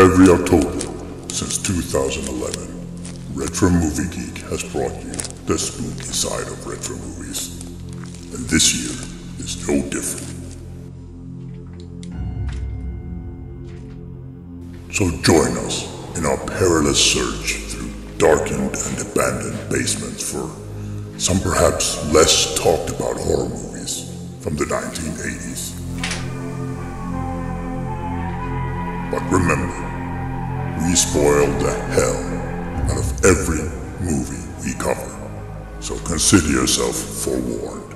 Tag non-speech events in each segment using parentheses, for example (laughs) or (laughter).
Every October since 2011, Retro Movie Geek has brought you the spooky side of retro movies. And this year is no different. So join us in our perilous search through darkened and abandoned basements for some perhaps less talked about horror movies from the 1980s. But remember, we spoil the hell out of every movie we cover. So consider yourself forewarned.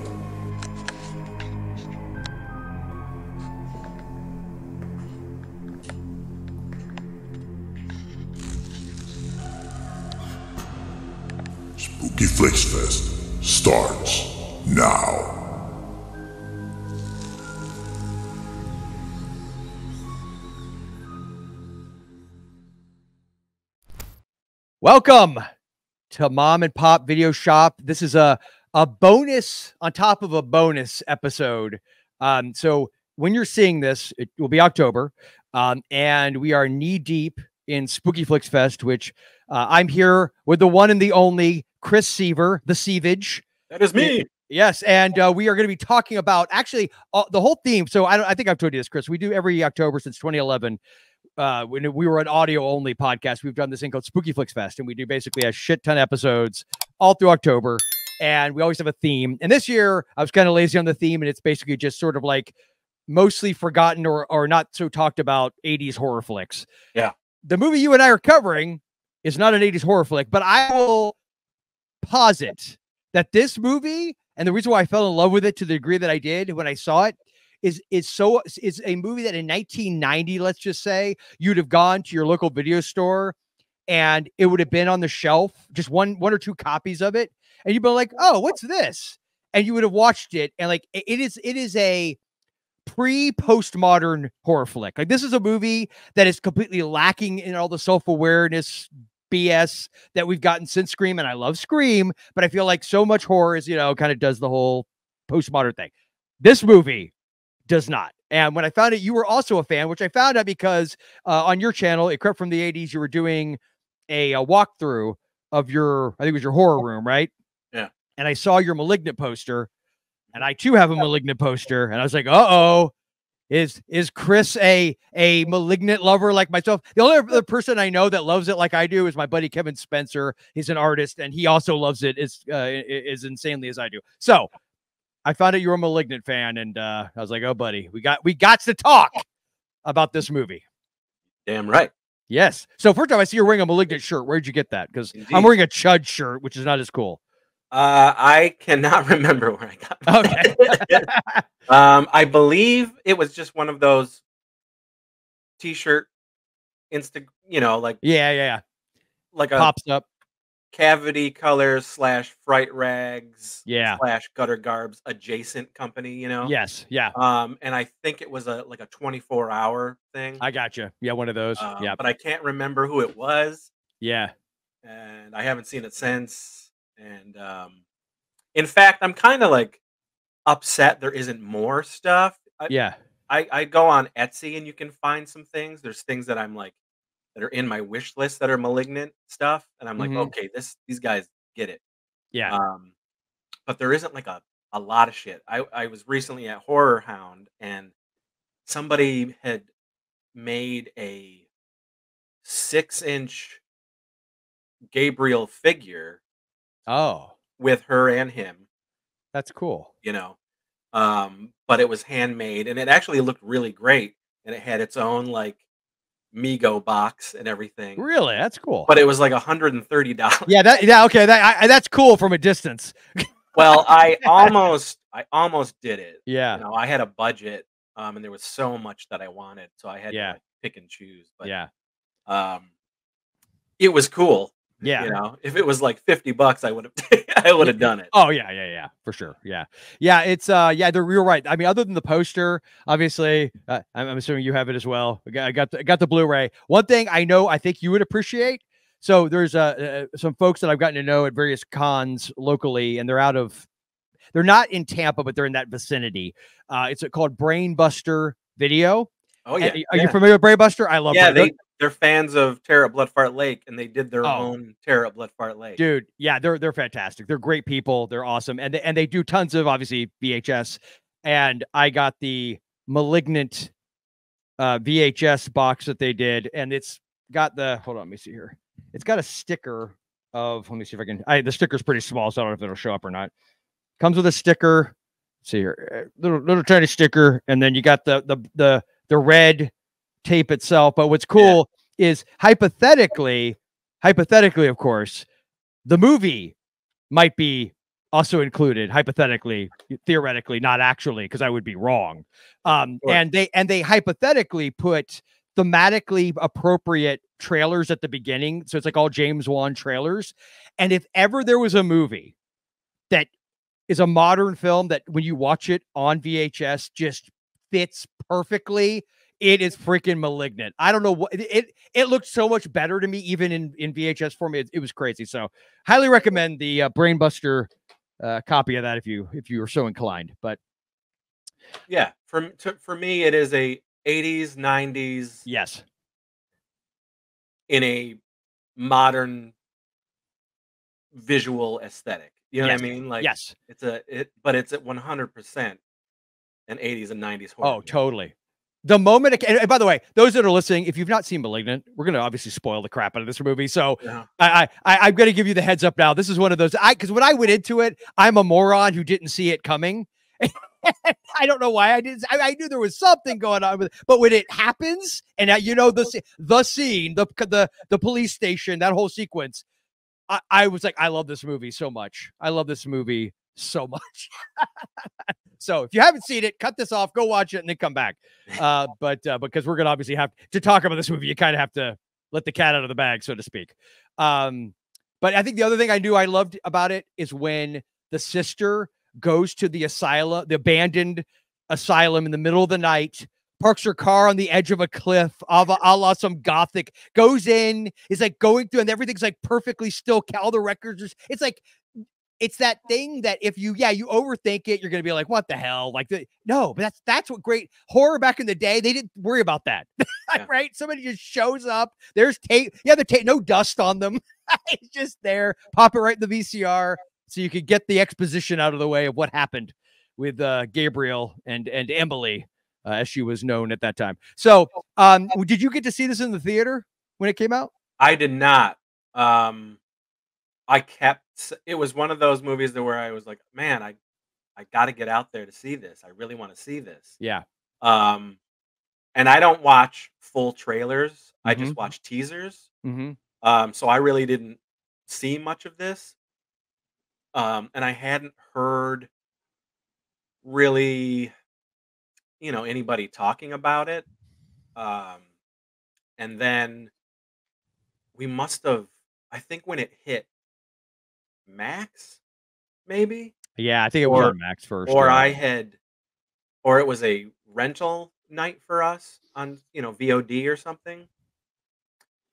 Welcome to Mom and Pop Video Shop. This is a a bonus on top of a bonus episode. Um, so when you're seeing this, it will be October, um, and we are knee deep in Spooky Flix Fest, which uh, I'm here with the one and the only Chris Seaver, the Seavage. That is me. Yes, and uh, we are going to be talking about actually uh, the whole theme. So I, don't, I think I've told you this, Chris. We do every October since 2011 uh, when we were an audio only podcast, we've done this thing called Spooky Flix Fest, and we do basically a shit ton of episodes all through October. And we always have a theme. And this year, I was kind of lazy on the theme, and it's basically just sort of like mostly forgotten or or not so talked about 80s horror flicks. Yeah. The movie you and I are covering is not an 80s horror flick, but I will posit that this movie and the reason why I fell in love with it to the degree that I did when I saw it is is so is a movie that in 1990, let's just say, you'd have gone to your local video store and it would have been on the shelf, just one one or two copies of it, and you'd be like, "Oh, what's this?" And you would have watched it, and like it is it is a pre postmodern horror flick. Like this is a movie that is completely lacking in all the self awareness BS that we've gotten since Scream, and I love Scream, but I feel like so much horror is you know kind of does the whole postmodern thing. This movie does not. And when I found it, you were also a fan, which I found out because uh, on your channel, it crept from the 80s, you were doing a, a walkthrough of your, I think it was your horror room, right? Yeah. And I saw your malignant poster, and I too have a malignant poster, and I was like, uh oh, is is Chris a a malignant lover like myself? The only other person I know that loves it like I do is my buddy Kevin Spencer. He's an artist, and he also loves it as uh, as insanely as I do. So I found out you were a malignant fan, and uh, I was like, "Oh, buddy, we got we got to talk about this movie." Damn right. Yes. So first time I see you're wearing a malignant shirt. Where'd you get that? Because I'm wearing a Chud shirt, which is not as cool. Uh, I cannot (laughs) remember where I got. Okay. (laughs) um, I believe it was just one of those T-shirt, Insta. You know, like yeah, yeah, yeah. like a Pops up. Cavity colors slash fright rags Yeah. slash gutter garbs adjacent company. You know. Yes. Yeah. Um, and I think it was a like a 24 hour thing. I got you. Yeah, one of those. Um, yeah. But I can't remember who it was. Yeah. and I haven't seen it since. And um, in fact, I'm kind of like upset there isn't more stuff. I, Yeah. I, I go on Etsy and you can find some things. There's things that I'm like that are in my wish list that are malignant stuff, and I'm like, Mhm. okay, this these guys get it. Yeah. Um, but there isn't like a a lot of shit. I I was recently at Horror Hound and somebody had made a six inch Gabriel figure Oh, with her and him, that's cool. you know. Um, but it was handmade and it actually looked really great and it had its own like Mego box and everything. Really, that's cool. But it was like $130. yeah. That. Yeah. Okay. That. I, that's cool from a distance. (laughs) Well, I almost I almost did it. Yeah. You know, I had a budget um and there was so much that I wanted, so I had Yeah. to like, pick and choose. But yeah. um it was cool. Yeah. You know, if it was like 50 bucks, I would have (laughs) I would have done it. Oh yeah, yeah, yeah, for sure. Yeah, yeah. It's uh, yeah, they're you're right. I mean, other than the poster, obviously, uh, I'm, I'm assuming you have it as well. I got, I got the, I got the Blu-ray. One thing I know, I think you would appreciate. So there's uh, uh some folks that I've gotten to know at various cons locally, and they're out of, they're not in Tampa, but they're in that vicinity. Uh, it's called Brainbuster Video. Oh yeah. And Are you familiar with Brainbuster? I love. yeah, they they're fans of Terror at Bloodfart Lake, and they did their Oh. own Terror at Bloodfart Lake. dude yeah they're they're fantastic. They're great people. They're awesome. And they, and they do tons of obviously vhs and i got the malignant uh vhs box that they did and it's got the hold on let me see here. It's got a sticker of let me see if i can i the sticker's pretty small so i don't know if it'll show up or not. Comes with a sticker. Let's see here uh, little little tiny sticker and then you got the the the the red tape itself but what's cool is hypothetically hypothetically of course the movie might be also included hypothetically theoretically not actually because i would be wrong um Sure. and they and they hypothetically put thematically appropriate trailers at the beginning so it's like all james wan trailers and if ever there was a movie that is a modern film that when you watch it on vhs just fits perfectly it is freaking malignant i don't know what it it, it looked so much better to me even in in vhs form it, it was crazy so highly recommend the uh, brainbuster uh, copy of that if you if you are so inclined but Yeah, for to, for me, it is a '80s, '90s yes in a modern visual aesthetic. You know Yes. what I mean? Like, yes it's a it, but it's at 100 percent an '80s and '90s horror. oh movie. totally the moment it, and, by the way those that are listening if you've not seen malignant we're going to obviously spoil the crap out of this movie so Yeah. I, I I- I'm going to give you the heads up now. This is one of those. I because when I went into it, I'm a moron who didn't see it coming. (laughs) I don't know why I didn't. I, I knew there was something going on with, it, but when it happens, and uh, you know the the scene, the the the police station, that whole sequence, I, I was like, I love this movie so much. I love this movie so much. (laughs) so if you haven't seen it, cut this off, go watch it, and then come back. Uh, (laughs) but uh, because we're gonna obviously have to talk about this movie, you kind of have to let the cat out of the bag, so to speak. Um, but I think the other thing I knew I loved about it is when the sister goes to the asylum, the abandoned asylum in the middle of the night, parks her car on the edge of a cliff, a la, a la some gothic, goes in, is like going through, and everything's like perfectly still. All the records, are, it's like it's that thing that if you yeah you overthink it you're gonna be like what the hell like the, no but that's that's what great horror back in the day they didn't worry about that (laughs) Yeah. right somebody just shows up there's tape yeah the tape no dust on them (laughs) it's just there pop it right in the vcr so you could get the exposition out of the way of what happened with uh gabriel and and emily uh, as she was known at that time so um did you get to see this in the theater when it came out I did not. Um, I kept. It was one of those movies that where I was like, man, I, I got to get out there to see this. I really want to see this. yeah Um, and I don't watch full trailers. I just watch teasers. mm-hmm. Um, so I really didn't see much of this. Um, and I hadn't heard really, you know, anybody talking about it. Um, and then we must have, I think when it hit Max, maybe, yeah i think it was Or- on max first or yeah. I had, or it was a rental night for us on, you know, VOD or something.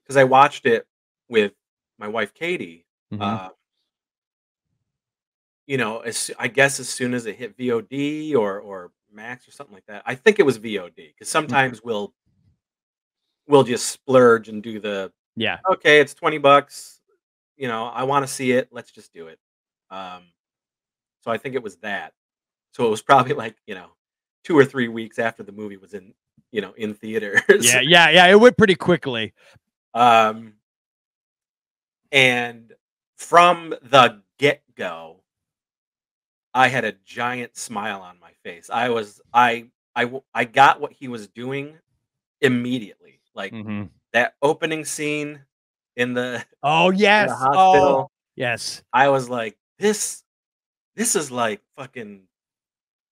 Because I watched it with my wife Katie. Mhm. Uh, you know, as I guess as soon as it hit VOD or or Max or something like that. I think it was VOD because sometimes we'll we'll just splurge and do the yeah okay, it's twenty bucks. You know, I want to see it. Let's just do it. Um, so I think it was that. So it was probably (laughs) like you know, two or three weeks after the movie was in you know in theaters. yeah (laughs) yeah yeah it went pretty quickly Um, and from the get go, I had a giant smile on my face. I was I I I got what he was doing immediately. Like Mhm. that opening scene in the, (laughs) oh yes the hospital. oh yes I was like, this this is like fucking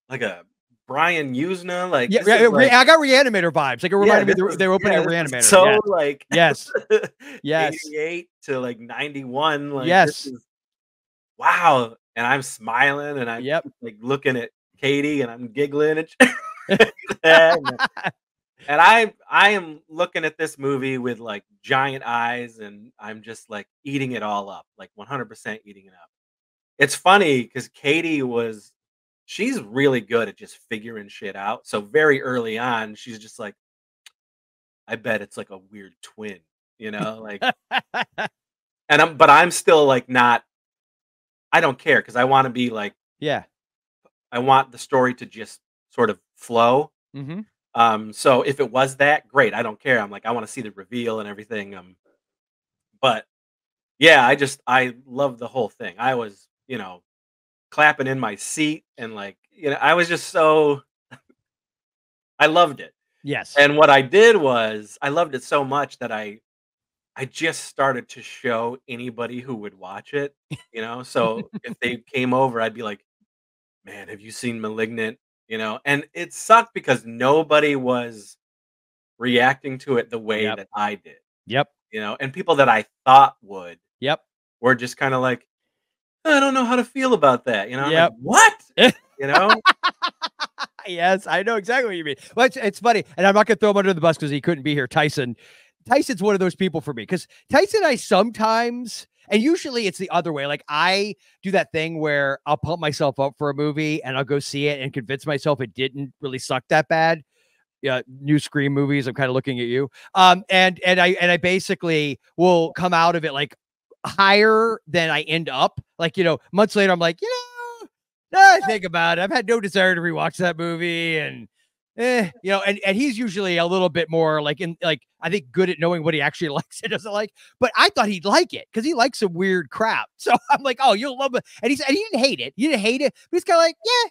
like a Brian Yuzna. Like yeah, yeah, re- like- I got reanimator vibes. Like it yeah, reminded me this they were, opening yeah, reanimator. So yes. like yes, (laughs) Yes. 88 to like 91 like Yes. is, wow and i'm smiling and i'm Yep. like looking at katie and i'm giggling and, (laughs) and, uh, and i i am looking at this movie with like giant eyes and i'm just like eating it all up like 100% eating it up it's funny because katie was she's really good at just figuring shit out so very early on she's just like I bet it's like a weird twin, you know, like (laughs) and I'm but I'm still like not I don't care because I want to be like yeah. I want the story to just sort of flow. Mm-hmm. Um, so if it was that, great. I don't care. I'm like, I want to see the reveal and everything. Um, but yeah, I just I love the whole thing. I was, you know, clapping in my seat and like, you know, I was just so (laughs) I loved it. Yes. And what I did was I loved it so much that I I just started to show anybody who would watch it, you know. So if they (laughs) came over, I'd be like, "Man, have you seen Malignant?" You know, and it sucked because nobody was reacting to it the way Yep. that I did, Yep. you know, and people that I thought would Yep. were just kind of like, "I don't know how to feel about that," you know. Yep. Like, what? (laughs) you know? yes, I know exactly what you mean. But it's, it's funny, and I'm not gonna throw him under the bus because he couldn't be here. Tyson, Tyson's one of those people for me because Tyson I sometimes, and usually it's the other way. Like I do that thing where I'll pump myself up for a movie and I'll go see it and convince myself it didn't really suck that bad. Yeah, new Scream movies. I'm kind of looking at you. Um, and and I and I basically will come out of it like higher than I end up. Like you know, months later, I'm like, you know, now I think about it. I've had no desire to rewatch that movie, and eh, you know, and and he's usually a little bit more like in like I think good at knowing what he actually (laughs) likes and doesn't like. But I thought he'd like it because he likes some weird crap. (laughs) So I'm like, oh, you'll love it. And he's and he didn't hate it. He didn't hate it, but he's kind of like, yeah.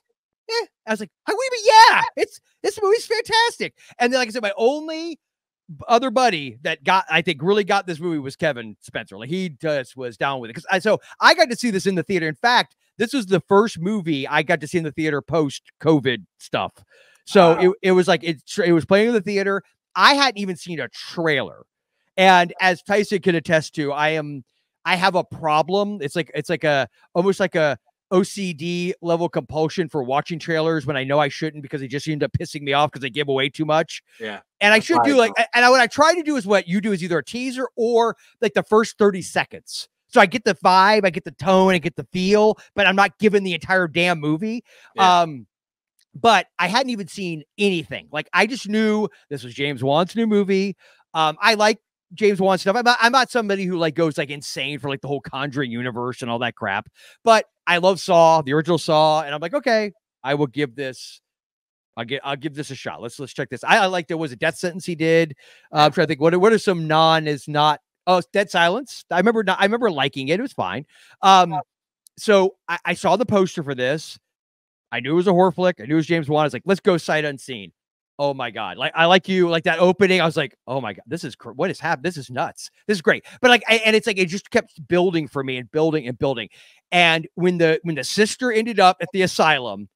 Yeah, I was like, "Hi, Weeby, yeah, it's this movie's fantastic." And then, like I said, my only other buddy that got, I think, really got this movie was Kevin Spencer. Like he just was down with it because I so I got to see this in the theater. In fact, this was the first movie I got to see in the theater post COVID stuff. So Wow. it, it was like it it was playing in the theater. I hadn't even seen a trailer, and as Tyson can attest to, I am I have a problem. It's like it's like a almost like a OCD level compulsion for watching trailers when I know I shouldn't because they just end up pissing me off because they give away too much. Yeah. And I should I do like, and I, what I try to do is what you do is either a teaser or like the first 30 seconds. So I get the vibe, I get the tone, I get the feel, but I'm not given the entire damn movie. Yeah. Um, but I hadn't even seen anything. Like I just knew this was James Wan's new movie. Um, I like James Wan stuff. I'm not, I'm not somebody who like goes like insane for like the whole Conjuring universe and all that crap. But I love Saw, the original Saw, and I'm like, okay, I will give this. I'll get. I'll give this a shot. Let's let's check this. I, I like there was a death sentence he did. Uh, I'm trying to think. What are- what are some non is not? Oh, Dead Silence. I remember. Not, I remember liking it. It was fine. Um, so I, I saw the poster for this. I knew it was a horror flick. I knew it was James Wan. I was like, let's go sight unseen. Oh my god! Like I like you, like that opening. I was like, oh my god, this is cr- what is happening. This is nuts. This is great. But like, I, and it's like it just kept building for me and building and building. And when the when the sister ended up at the asylum,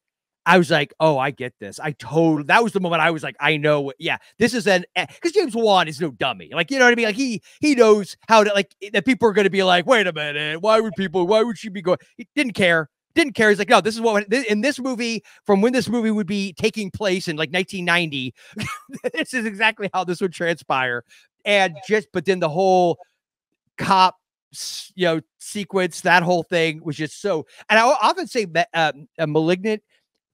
I was like, oh, I get this. I totally. That was the moment I was like, I know. Yeah, this is an eh, because James Wan is no dummy. Like you know what I mean. Like he he knows how to like that. People are going to be like, wait a minute, why would people? Why would she be going? He didn't care didn't care. He's like, no, this is what thi- in this movie, from when this movie would be taking place in like 1990, (laughs) this is exactly how this would transpire. And just, but then the whole cop, you know, sequence, that whole thing was just so. And I often say that uh, a malignant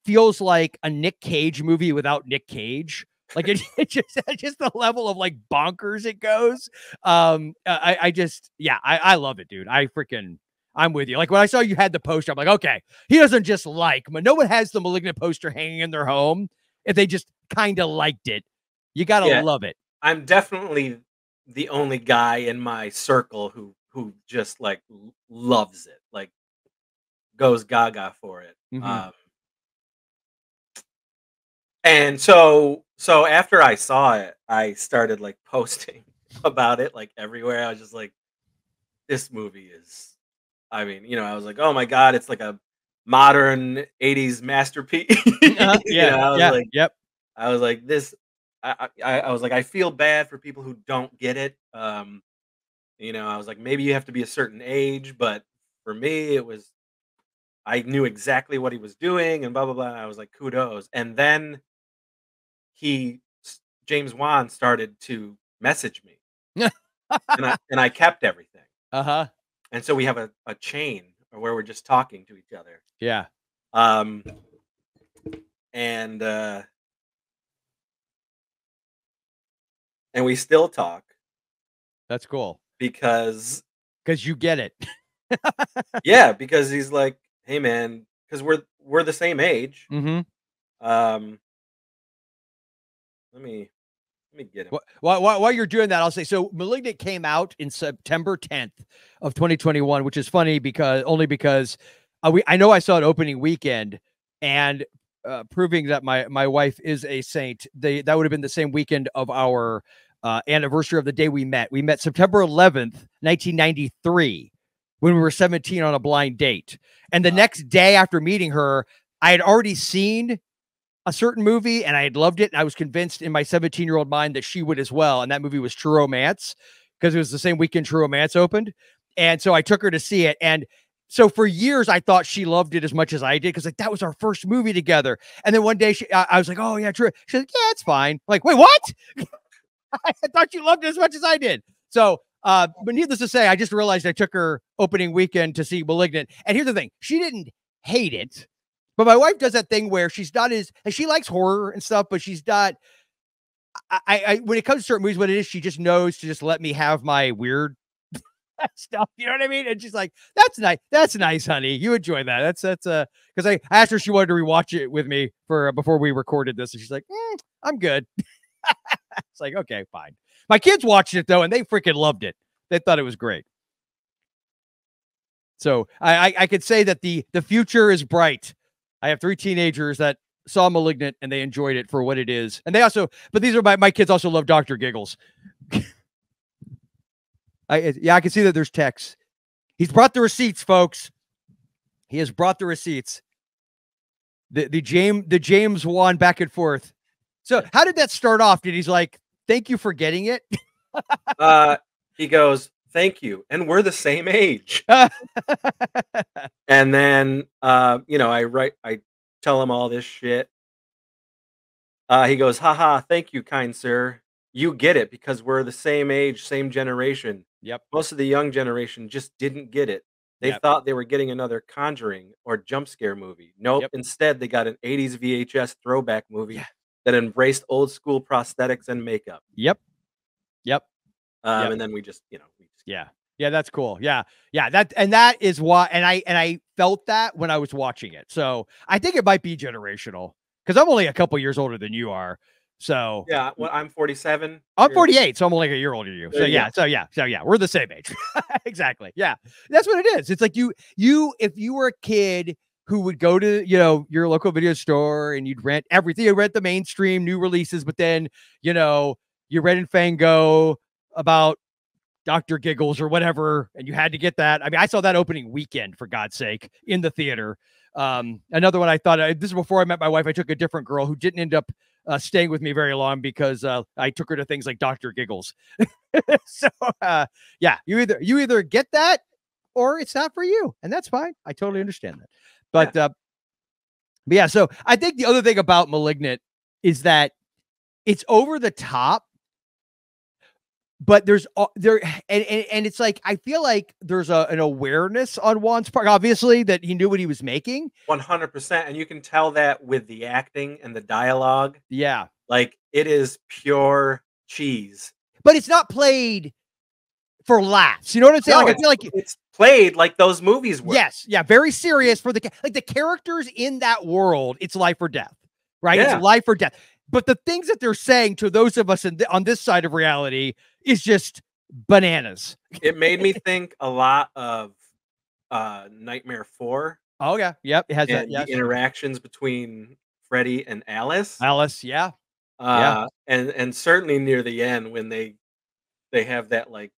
feels like a Nick Cage movie without Nick Cage. Like it, (laughs) it just just the level of like bonkers it goes. Um, I, I just yeah, I, I love it, dude. I freaking I'm with you. Like when I saw you had the poster, I'm like, okay, he doesn't just like, but no one has the malignant poster hanging in their home if they just kind of liked it. You gotta Yeah. love it. I'm definitely the only guy in my circle who who just like loves it, like goes gaga for it. Mhm. Um, and so so after I saw it, I started like (laughs) posting about it like everywhere. I was just like, this movie is. I mean, you know, I was like, oh my god, it's like a modern '80s masterpiece. Uh-huh. (laughs) You Yeah, know, I was yeah, like, yep. I was like, this. I, I I was like, I feel bad for people who don't get it. Um, you know, I was like, maybe you have to be a certain age, but for me, it was. I knew exactly what he was doing, and blah blah blah. I was like, kudos. And then he, James Wan, started to message me, (laughs) and I and I kept everything, Uh huh. And so we have a, a chain where we're just talking to each other. Yeah. Um, and uh, and we still talk That's cool because because you get it. (laughs) yeah, because he's like, "Hey man, cuz we're we're the same age." mm-hmm. Um Let me let me get him. While, while, while you're doing that, I'll say so. Malignant came out in September 10th of 2021, which is funny because only because uh, we I know I saw it opening weekend and uh, proving that my my wife is a saint. They that would have been the same weekend of our uh, anniversary of the day we met. We met September 11th, 1993, when we were 17 on a blind date. And the Wow. next day after meeting her, I had already seen a certain movie and I had loved it. And I was convinced in my 17 year old mind that she would as well. And that movie was True Romance because it was the same weekend True Romance opened. And so I took her to see it. And so for years, I thought she loved it as much as I did because like that was our first movie together. And then one day she, I, I was like, "Oh yeah, true." She's like, "Yeah, it's fine." I'm like, wait, what? (laughs) I thought you loved it as much as I did. So, uh, but needless to say, I just realized I took her opening weekend to see *Malignant*. And here's the thing: she didn't hate it, but my wife does that thing where she's not as and she likes horror and stuff, but she's not. I, I, when it comes to certain movies, what it is, she just knows to just let me have my weird (laughs) stuff. You know what I mean? And she's like, "That's nice. That's nice, honey. You enjoy that. That's that's uh." Because I, I asked her she wanted to rewatch it with me for uh, before we recorded this, and she's like, "Mm, "I'm good." (laughs) it's like, okay, fine. My kids watched it though, and they freaking loved it. They thought it was great. So I, I, I could say that the the future is bright. I have three teenagers that saw *Malignant* and they enjoyed it for what it is, and they also, but these are my my kids also love Doctor Giggles. (laughs) I yeah, I can see that there's texts. He's brought the receipts, folks. He has brought the receipts. The the James the James Wan back and forth. So how did that start off? Did he's like, thank you for getting it? (laughs) Uh he goes, "Thank you." And we're the same age. (laughs) And then uh, you know, I write I tell him all this shit. Uh he goes, "Haha, thank you, kind sir. You get it because we're the same age, same generation. yep. Most of the young generation just didn't get it. They Yep. thought they were getting another Conjuring or jump scare movie. Nope. Yep. Instead, they got an 80s VHS throwback movie Yeah. that embraced old school prosthetics and makeup. Yep. Yep. Um, Yep. And then we just, you know, we Yeah. Yeah, that's cool. Yeah. Yeah, that and that is why and I and I felt that when I was watching it. So, I think it might be generational cuz I'm only a couple years older than you are. So, yeah. Well, I'm 47. I'm 48, so I'm only like a year older than you. So yeah, so yeah, so yeah, we're the same age. (laughs) exactly. Yeah. That's what it is. It's like you you if you were a kid who would go to, you know, your local video store and you'd rent everything, you rent the mainstream new releases, but then, you know, you read in Fango about Dr. Giggles or whatever, and you had to get that. I mean, I saw that opening weekend for God's sake in the theater. Um, another one I thought I, this is before I met my wife. I took a different girl who didn't end up uh, staying with me very long because uh, I took her to things like Dr. Giggles. (laughs) so uh, yeah, you either you either get that or it's not for you, and that's fine. I totally understand that. But uh, but yeah, so I think the other thing about Malignant is that it's over the top but there's there and, and and it's like I feel like there's a an awareness on Wan's part, obviously, that he knew what he was making. 100%. And you can tell that with the acting and the dialogue. Yeah, Like it is pure cheese. but it's not played for laughs. You know what I'm saying? No, like I feel like It's played like those movies were. yes, yeah, very serious for the like the characters in that world. It's life or death, right? Yeah. It's life or death. But the things that they're saying to those of us in th- on this side of reality is just bananas. It made me (laughs) think a lot of uh Nightmare 4 Oh yeah, yep, it has that. Yes, the interactions between Freddy and Alice. Alice, yeah, Uh and and certainly near the end when they they have that like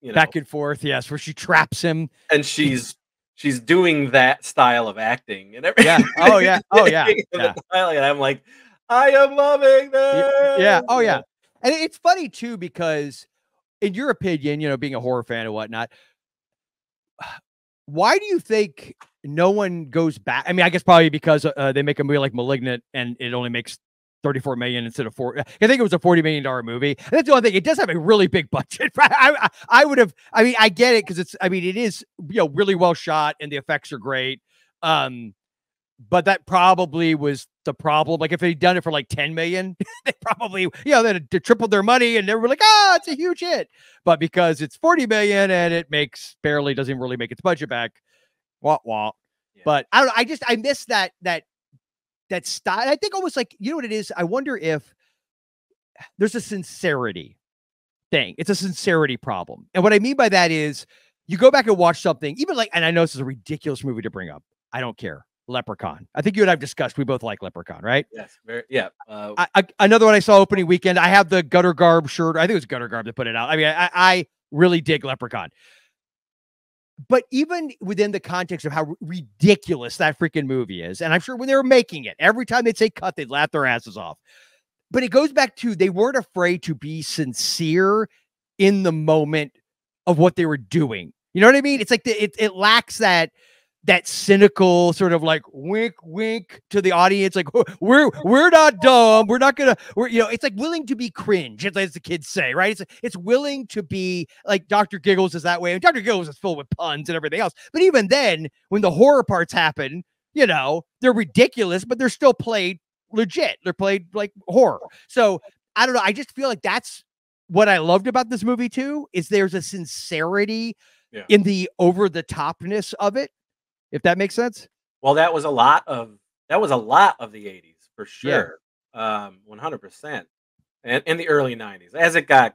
you know back and forth. Yes, where she traps him. and she's she's doing that style of acting and everything. Yeah. Oh yeah. Oh (laughs) yeah. Yeah. and I'm like, I am loving this. Yeah. Oh yeah. And it's funny too because, in your opinion, you know, being a horror fan and whatnot, why do you think no one goes back? I mean, I guess probably because uh, they make a movie like *Malignant* and it only makes 34 million instead of four. I think it was a 40 million dollar movie. And that's the only thing. It does have a really big budget. (laughs) I, I, I would have. I mean, I get it because it's. I mean, it is you know really well shot and the effects are great. Um, but that probably was the problem. Like if they'd done it for like 10 million, (laughs) they probably, you know, they'd tripled their money and they were like, ah, it's a huge hit. But because it's 40 million and it makes barely doesn't really make its budget back, wah wah. Yeah. But I don't know. I just I miss that that that style. I think almost like you know what it is. I wonder if there's a sincerity thing. It's a sincerity problem. And what I mean by that is you go back and watch something, even like, and I know this is a ridiculous movie to bring up. I don't care. Leprechaun. I think you and I've discussed. We both like Leprechaun, right? Yes, very yeah. Uh, I, I, another one I saw opening weekend. I have the Gutter Garb shirt. I think it was Gutter Garb that put it out. I mean, I, I really dig Leprechaun. But even within the context of how ridiculous that freaking movie is, and I'm sure when they were making it, every time they'd say cut, they'd laugh their asses off. But it goes back to they weren't afraid to be sincere in the moment of what they were doing. You know what I mean? It's like the, it, it lacks that that cynical sort of like wink wink to the audience like we're we're not dumb. We're not gonna we're you know it's like willing to be cringe as the kids say right? It's it's willing to be like dr giggles is that way. And dr giggles is filled with puns and everything else. But even then when the horror parts happen you know they're ridiculous but they're still played legit. They're played like horror. So i don't know. I just feel like that's what i loved about this movie too is there's a sincerity Yeah. in the over the topness of it if that makes sense. well, that was a lot of that was a lot of the '80s for Yeah. sure. Um, 100 percent, and in the early '90s, as it got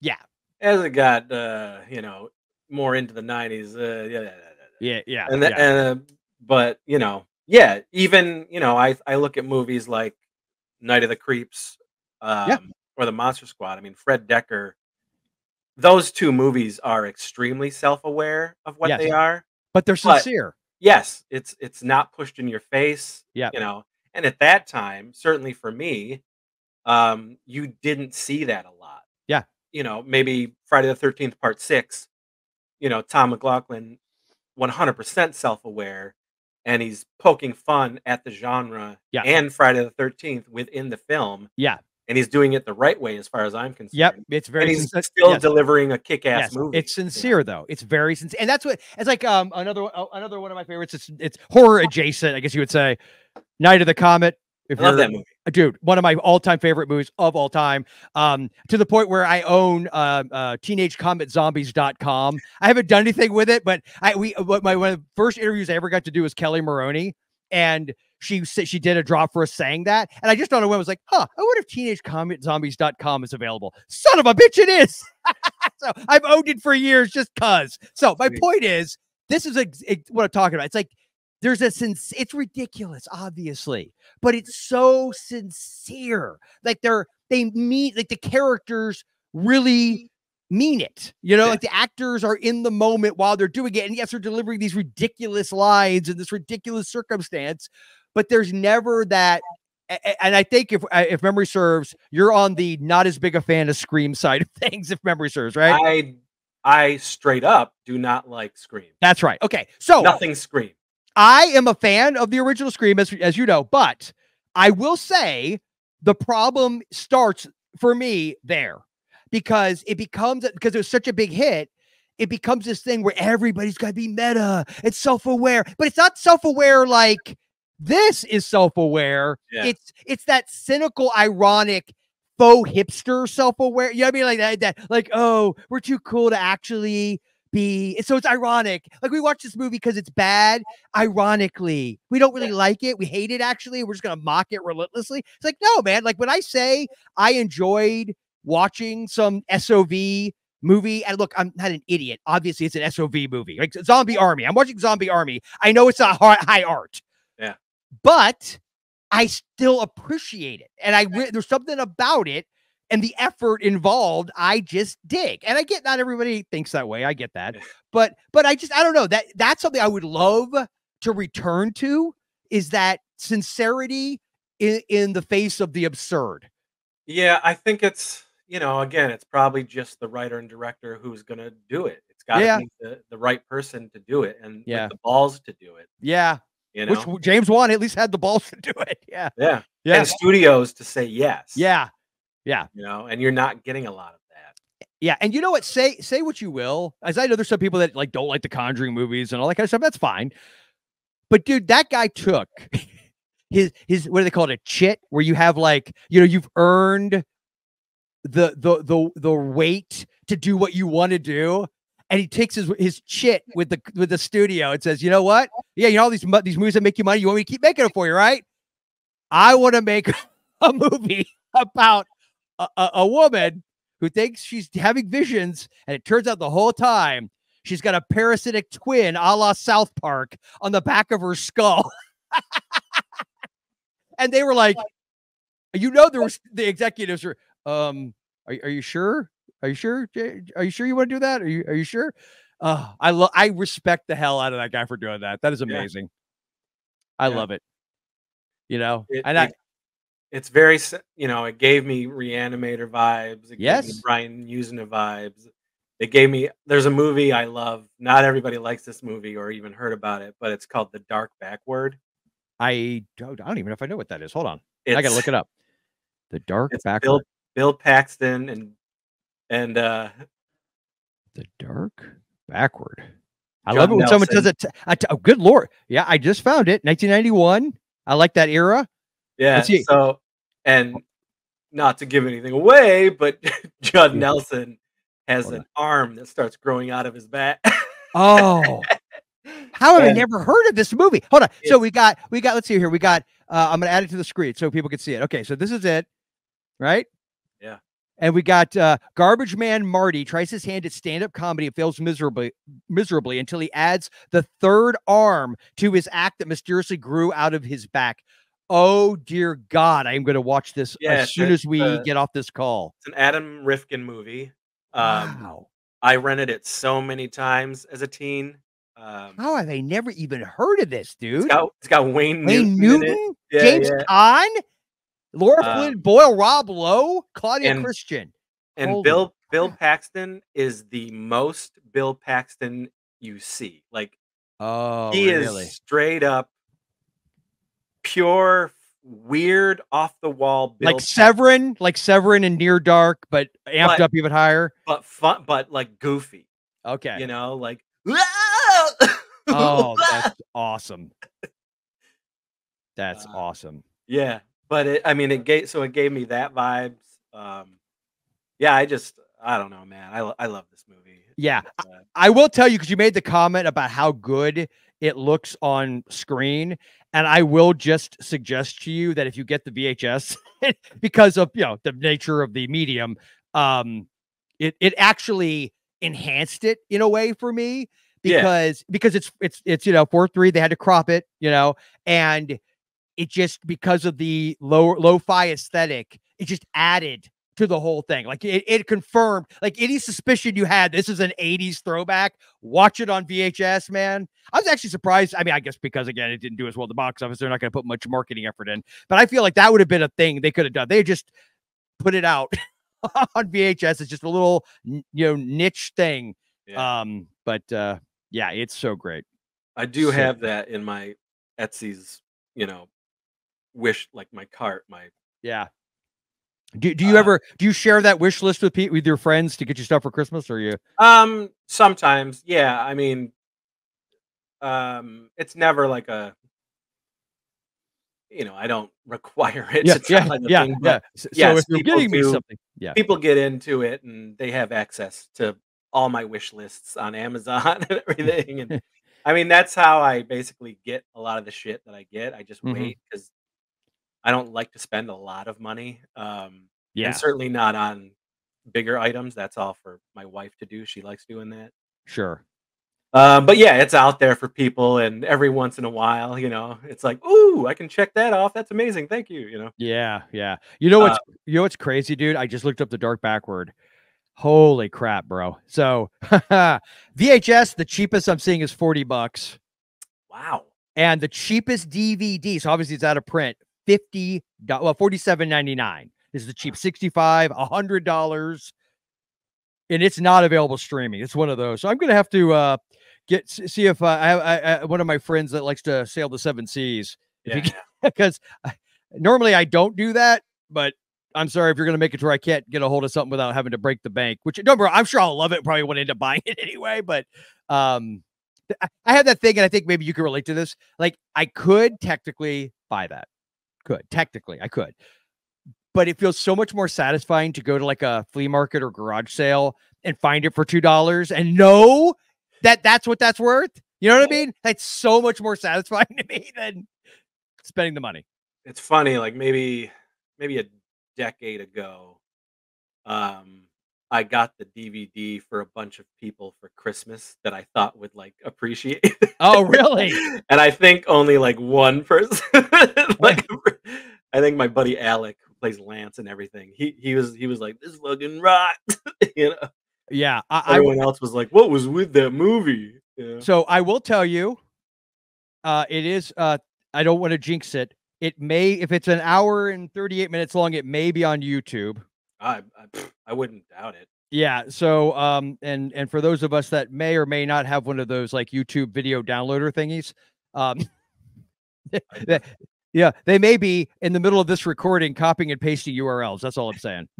Yeah. as it got uh, you know more into the '90s, uh, yeah, yeah, yeah, yeah. Yeah, yeah. and, the, yeah. and uh, but you know yeah even you know i i look at movies like night of the creeps um or the monster squad i mean fred dekker those two movies are extremely self-aware of what Yes. they are but they're but- sincere. yes it's it's not pushed in your face Yeah. you know and at that time certainly for me um you didn't see that a lot Yeah. you know maybe friday the 13th part six you know tom mcloughlin 100% self-aware and he's poking fun at the genre Yeah. and friday the 13th within the film Yeah. And he's doing it the right way as far as i'm concerned Yep. It's very and he's still yes, delivering a kick-ass yes, movie It's sincere though. It's very sincere. And that's what it's like um another one- oh, another one of my favorites. It's it's horror adjacent, I guess you would say. Night of the Comet. If i love that movie dude, one of my all-time favorite movies of all time. Um, to the point where I own uh, uh teenagecometzombies.com. I haven't done anything with it, but I we what my one of the first interviews I ever got to do was Kelli Maroney, and she said she did a drop for us saying that, and I just on a whim was like, huh, I wonder if teenagecometzombies.com is available. Son of a bitch, it is. (laughs) so I've owned it for years just cause. So my point is, this is ex- ex- what I'm talking about. It's like there's a sense it's ridiculous obviously but it's so sincere like they're they mean like the characters really mean it you know Yeah. like the actors are in the moment while they're doing it and yes they're delivering these ridiculous lines in this ridiculous circumstance but there's never that and I think if uh, if memory serves, you're on the not as big a fan of Scream (laughs) side of things. If memory serves, right? i i straight up do not like scream That's right. Okay, so nothing scream I am a fan of the original Scream, as, as you know, but I will say the problem starts for me there because it becomes because it was such a big hit. It becomes this thing where everybody's got to be meta. It's self-aware, but it's not self-aware like this is self-aware. Yeah. It's it's that cynical, ironic, faux hipster self-aware. You know what I mean? Like that, that like oh, we're too cool to actually be. So it's ironic. Like we watch this movie because it's bad, ironically. We don't really like it. We hate it actually. We're just gonna mock it relentlessly. It's like, no, man. Like when I say I enjoyed watching some SOV movie, and look, I'm not an idiot. Obviously, it's an SOV movie, like Zombie Army. I'm watching Zombie Army. I know it's not high, high art. But I still appreciate it. And I there's something about it and the effort involved I just dig. And I get not everybody thinks that way. I get that. But but I just I don't know that that's something I would love to return to is that sincerity in, in the face of the absurd. Yeah, I think it's you know again, it's probably just the writer and director who's going to do it. It's got to Yeah. be the, the right person to do it and Yeah. the balls to do it. Yeah. You know, Which James Wan at least had the balls (laughs) to do it. Yeah. yeah, Yeah. and studios to say yes. Yeah. Yeah. you know, and you're not getting a lot of that. Yeah, and you know what? Say say what you will. As I know, there's some people that like don't like the Conjuring movies and all that kind of stuff. That's fine. But dude, that guy took (laughs) his his what do they call it? A chit, where you have like, you know, you've earned the the the the weight to do what you want to do. And he takes his his chit with the with the studio and says, you know what? Yeah, you know all these these movies that make you money. You want me to keep making it for you, right? I want to make (laughs) a movie about a, a, a woman who thinks she's having visions, and it turns out the whole time she's got a parasitic twin, a la South Park, on the back of her skull. (laughs) and they were like, you know, there was the executives were, um, are, are you sure? Are you sure? Are you sure you want to do that? Are you are you sure? Uh, I love I respect the hell out of that guy for doing that. That is Yeah. amazing. I Yeah. love it. You know, It- and I it- it's very you know it gave me reanimator vibes it gave me Yes. brian yuzna vibes it gave me there's a movie i love not everybody likes this movie or even heard about it but it's called the dark backward I don't I don't even know if I know what that is. Hold on. it's, I gotta look it up. The dark backward. bill, bill paxton and and uh The dark backward. I Judd love it when someone Nelson. does it. I t- oh, good lord. Yeah, I just found it. 1991. I like that era. yeah so and not to give anything away but (laughs) judd Yeah. nelson has an arm that starts growing out of his back Oh, (laughs) how have I never heard of this movie? Hold on. So we got, we got, let's see here. We got, uh, I'm going to add it to the screen so people can see it. Okay. So this is it, right? Yeah. And we got uh, Garbage Man Marty tries his hand at stand up comedy and fails miserably, miserably until he adds the third arm to his act that mysteriously grew out of his back. Oh dear God, I am going to watch this Yeah, as soon as we the- get off this call. it's an adam rifkin movie um wow. I rented it so many times as a teen. Um, How have I never even heard of this, dude? it's got it's got Wayne, Wayne Newton. Newton, Yeah, James yeah. Caan, Lara Um, Flynn Boyle, Rob Lowe, Claudia and- Christian. and Bill Bill. Paxton is the most Bill Paxton you see. Like Oh, he really? is straight up pure weird off the wall Bill, like Severen, like Severen and Near Dark, but amped But- up even higher. but fun, but like goofy. Okay. You know, like oh, that's (laughs) awesome. That's Uh, awesome. yeah. But it, I mean, it gave so it gave me that vibes. Um, yeah, I just I don't know, man. I I love this movie. Yeah, uh, I will tell you because you made the comment about how good it looks on screen, and I will just suggest to you that if you get the VHS, (laughs) because of you know the nature of the medium, um, it it actually enhanced it in a way for me Yeah. because because it's it's it's you know four three they had to crop it you know and it just because of the low lo-fi aesthetic it just added to the whole thing like it, it confirmed like any suspicion you had this is an 80s throwback watch it on vhs man i was actually surprised i mean i guess because again it didn't do as well at the box office they're not going to put much marketing effort in but i feel like that would have been a thing they could have done they just put it out (laughs) on vhs it's just a little you know niche thing yeah. um but uh yeah it's so great I do so- have that in my Etsy's, you know, wish like my cart, my yeah do, do you Uh, ever do you share that wish list with Pete with your friends to get you stuff for christmas or you um sometimes, yeah. I mean um it's never like a you know, I don't (laughs) require it yeah yeah yeah thing, yeah so yes, if you're people getting me do- something yeah people get into it and they have access to all my wish lists on Amazon (laughs) and (laughs) everything. And I mean, that's how I basically get a lot of the shit that I get. I just Mhm. wait because I don't like to spend a lot of money. Um, yeah and certainly not on bigger items. That's all for my wife to do. She likes doing that. sure Um, but yeah, it's out there for people, and every once in a while, you know, it's like, ooh, I can check that off. That's amazing. Thank you. You know, Yeah, yeah. You know Uh, what's you know what's crazy, dude? I just looked up the dark backward. Holy crap, bro. So (laughs) VHS, the cheapest I'm seeing is 40 bucks. wow. And the cheapest DVD, so obviously it's out of print, 50 do- well, 47.99. This is the cheap 65, hundred dollars. And it's not available streaming. It's one of those. So I'm gonna have to uh get see if uh, I, I, I one of my friends that likes to sail the seven seas you Yeah. because (laughs) normally I don't do that, but I'm sorry if you're gonna make it to where I can't get a hold of something without having to break the bank. Which don't bro, I'm sure I'll love it. Probably would end up buying it (laughs) anyway, but um, I- I have that thing, and I think maybe you can relate to this. Like, I could technically buy that. Could technically, I could, but it feels so much more satisfying to go to like a flea market or garage sale and find it for two dollars and know that that's what that's worth. You know what I mean? That's so much more satisfying (laughs) to me than spending the money. it's funny like maybe maybe a decade ago um i got the dvd for a bunch of people for christmas that i thought would like appreciate it. Oh, (laughs) really? and i think only like one person (laughs) like i think my buddy alec who plays lance and everything he he was he was like this fucking rot (laughs) you know Yeah, I, I everyone else was like what was with that movie yeah. So I will tell you, uh, it is. Uh, I don't want to jinx it. It may, if it's an hour and thirty-eight minutes long, it may be on YouTube. I, I i wouldn't doubt it Yeah. So, um, and and for those of us that may or may not have one of those like YouTube video downloader thingies, um, that- (laughs) yeah, they may be in the middle of this recording, copying and pasting URLs. That's all I'm saying. (laughs)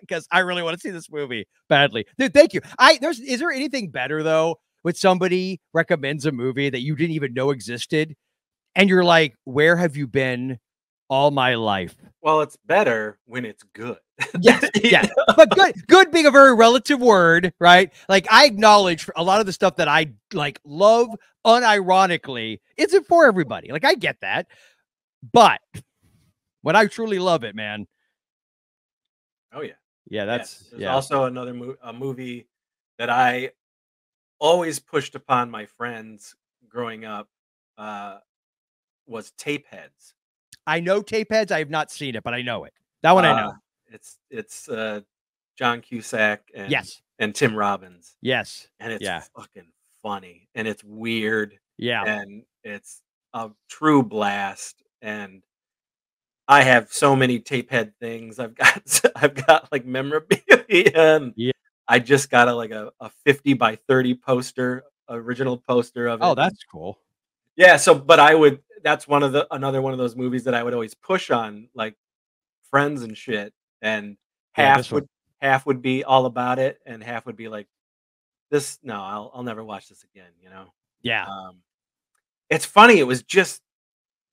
Because I really want to see this movie badly, dude. Thank you. I there's is there anything better though when somebody recommends a movie that you didn't even know existed, and you're like, where have you been all my life? well it's better when it's good (laughs) Yes, yes. but good good being a very relative word right? Like i acknowledge a lot of the stuff that i like love unironically. Isn't for everybody? Like i get that. But when i truly love it man oh yeah. Yeah that's there's yeah. also another mo- a movie that I always pushed upon my friends growing up uh, was Tape Heads. i know tape heads i have not seen it but i know it. That one i know. Uh, It's it's uh, John Cusack and yes and Tim Robbins, yes and it's Yeah. fucking funny and it's weird yeah and it's a true blast and. I have so many tape head things. I've got (laughs) I've got like memorabilia and Yeah. I just got a like a, a 50 by 30 poster, original poster of it. oh that's cool yeah. So but I would that's one of the another one of those movies that I would always push on like friends and shit. And Yeah, half this one- would half would be all about it and half would be like this no, I'll I'll never watch this again, you know. yeah Um, it's funny. It was just,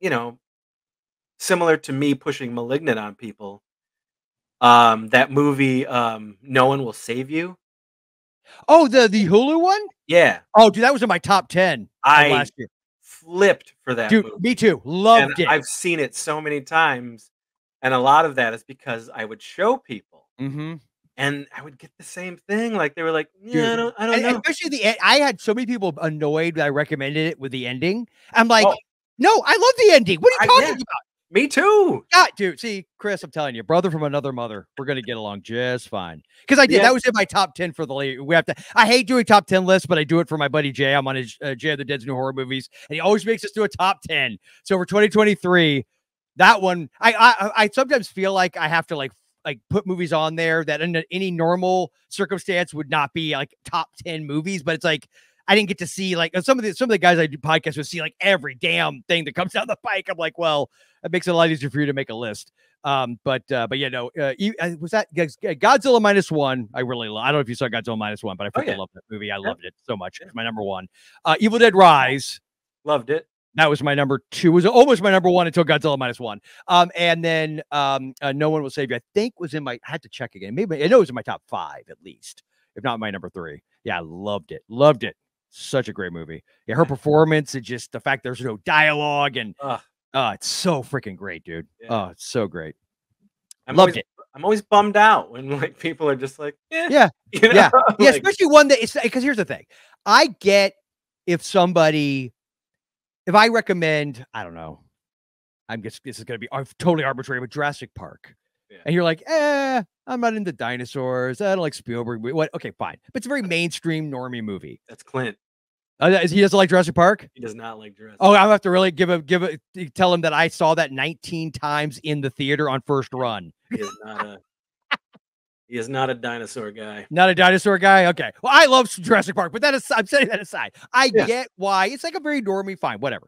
you know, similar to me pushing *Malignant* on people. Um, that movie, um, "No One Will Save You." oh the the hulu one Yeah, oh dude that was in my top 10 I last year flipped for that dude movie, me too and loved it I've seen it so many times, and a lot of that is because I would show people, mm-hmm. and I would get the same thing. Like they were like, "Yeah, Dude, I don't, I don't And know." especially the. I had so many people annoyed that I recommended it with the ending. I'm like, Oh. no, I love the ending. What are you I- talking about? Me too. God, dude, see, Chris, I'm telling you, brother from another mother, we're gonna get along just fine. Because I did Yeah. that was in my top ten for the late. We have to. I hate doing top ten lists, but I do it for my buddy Jay. I'm on his uh, Jay of the Dead's new horror movies, and he always makes us do a top ten. So for 2023, that one, I I, I sometimes feel like I have to like like put movies on there that in any normal circumstance would not be like top 10 movies, but it's like I didn't get to see like some of the some of the guys I do podcasts with see like every damn thing that comes (laughs) down the pike. I'm like, well, it makes it a lot easier for you to make a list. Um, but uh, but yeah, no, uh, e- uh, was that Godzilla minus one? I really love. I don't know if you saw Godzilla minus one, but I Oh, yeah. love that movie. I Yeah. loved it so much. It's my number one. Uh, Evil Dead Rise. Loved it. That was my number two. Was almost my number one until Godzilla minus one. Um, and then um, uh, No One Will Save You. I think was in my. I had to check again. Maybe I know it was in my top five at least, if not my number three. Yeah, I loved it. Loved it. Such a great movie. Yeah, her performance and just the fact there's no dialogue and uh, it's so freaking great, dude. Yeah. Oh, it's so great. I'm Loved always, it. I'm always bummed out when like people are just like, eh, Yeah, (laughs) you know? yeah, Yeah, Like, especially one that it's because here's the thing. I get if somebody, if I recommend, I don't know, I'm just this is gonna be totally arbitrary, but Jurassic Park, Yeah. and you're like, eh, I'm not into dinosaurs. I don't like Spielberg. What? Okay, fine, but it's a very mainstream normie movie. that's Clint. Uh, is- he doesn't like Jurassic Park. He does not like Jurassic. Oh, I have to really give a give a tell him that I saw that 19 times in the theater on first run. he is not a. he is not a dinosaur guy. Not a dinosaur guy. Okay. Well, I love Jurassic Park, but that is I'm setting that aside. I Yeah. get why it's like a very normie, fine, whatever.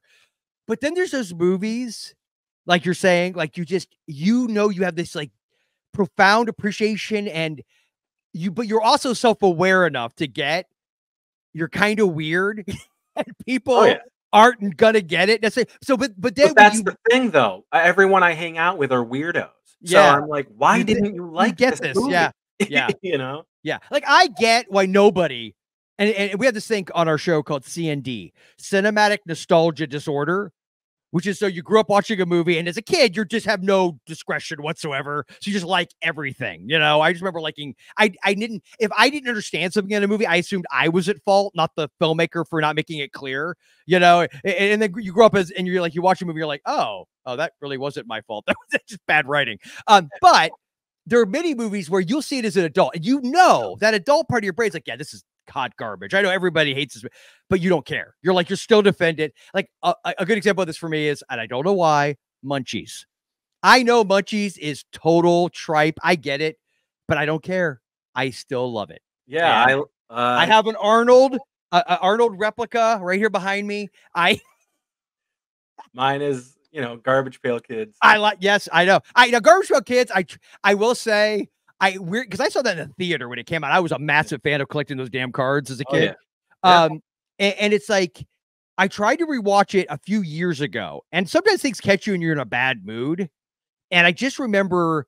But then there's those movies, like you're saying, like you just you know you have this like profound appreciation and you, but you're also self-aware enough to get you're kind of weird (laughs) and people Oh yeah. aren't gonna get it. That's it. So, but but then But that's you, the thing, though. Uh, Everyone I hang out with are weirdos. So Yeah. I'm like, why You get- didn't you like get this, movie? yeah, (laughs) yeah. you know. Yeah, like I get why nobody, and, and we have this thing on our show called CND, Cinematic Nostalgia Disorder, which is so you grew up watching a movie, and as a kid, you just have no discretion whatsoever, so you just like everything. You know, I just remember liking. I I didn't if I didn't understand something in a movie, I assumed I was at fault, not the filmmaker for not making it clear. You know, and, and then you grow up as and you're like you watch a movie, you're like, oh, oh, that really wasn't my fault. (laughs) That was just bad writing. Um, but there are many movies where you'll see it as an adult and you know that adult part of your brain's like, yeah, this is hot garbage. I know everybody hates this, but you don't care. You're like, you're still defended. Like a, a good example of this for me is, and I don't know why, Munchies. I know Munchies is total tripe. I get it, but I don't care. I still love it. Yeah, Yeah. I uh, I have an Arnold, uh, Arnold replica right here behind me. I mine is you know garbage pail kids. I like yes, I know. I know Garbage Pail Kids. I I will say I weird because I saw that in the theater when it came out. I was a massive fan of collecting those damn cards as a Oh, kid. yeah. Yeah. Um, and, and it's like I tried to rewatch it a few years ago, and sometimes things catch you and you're in a bad mood. And I just remember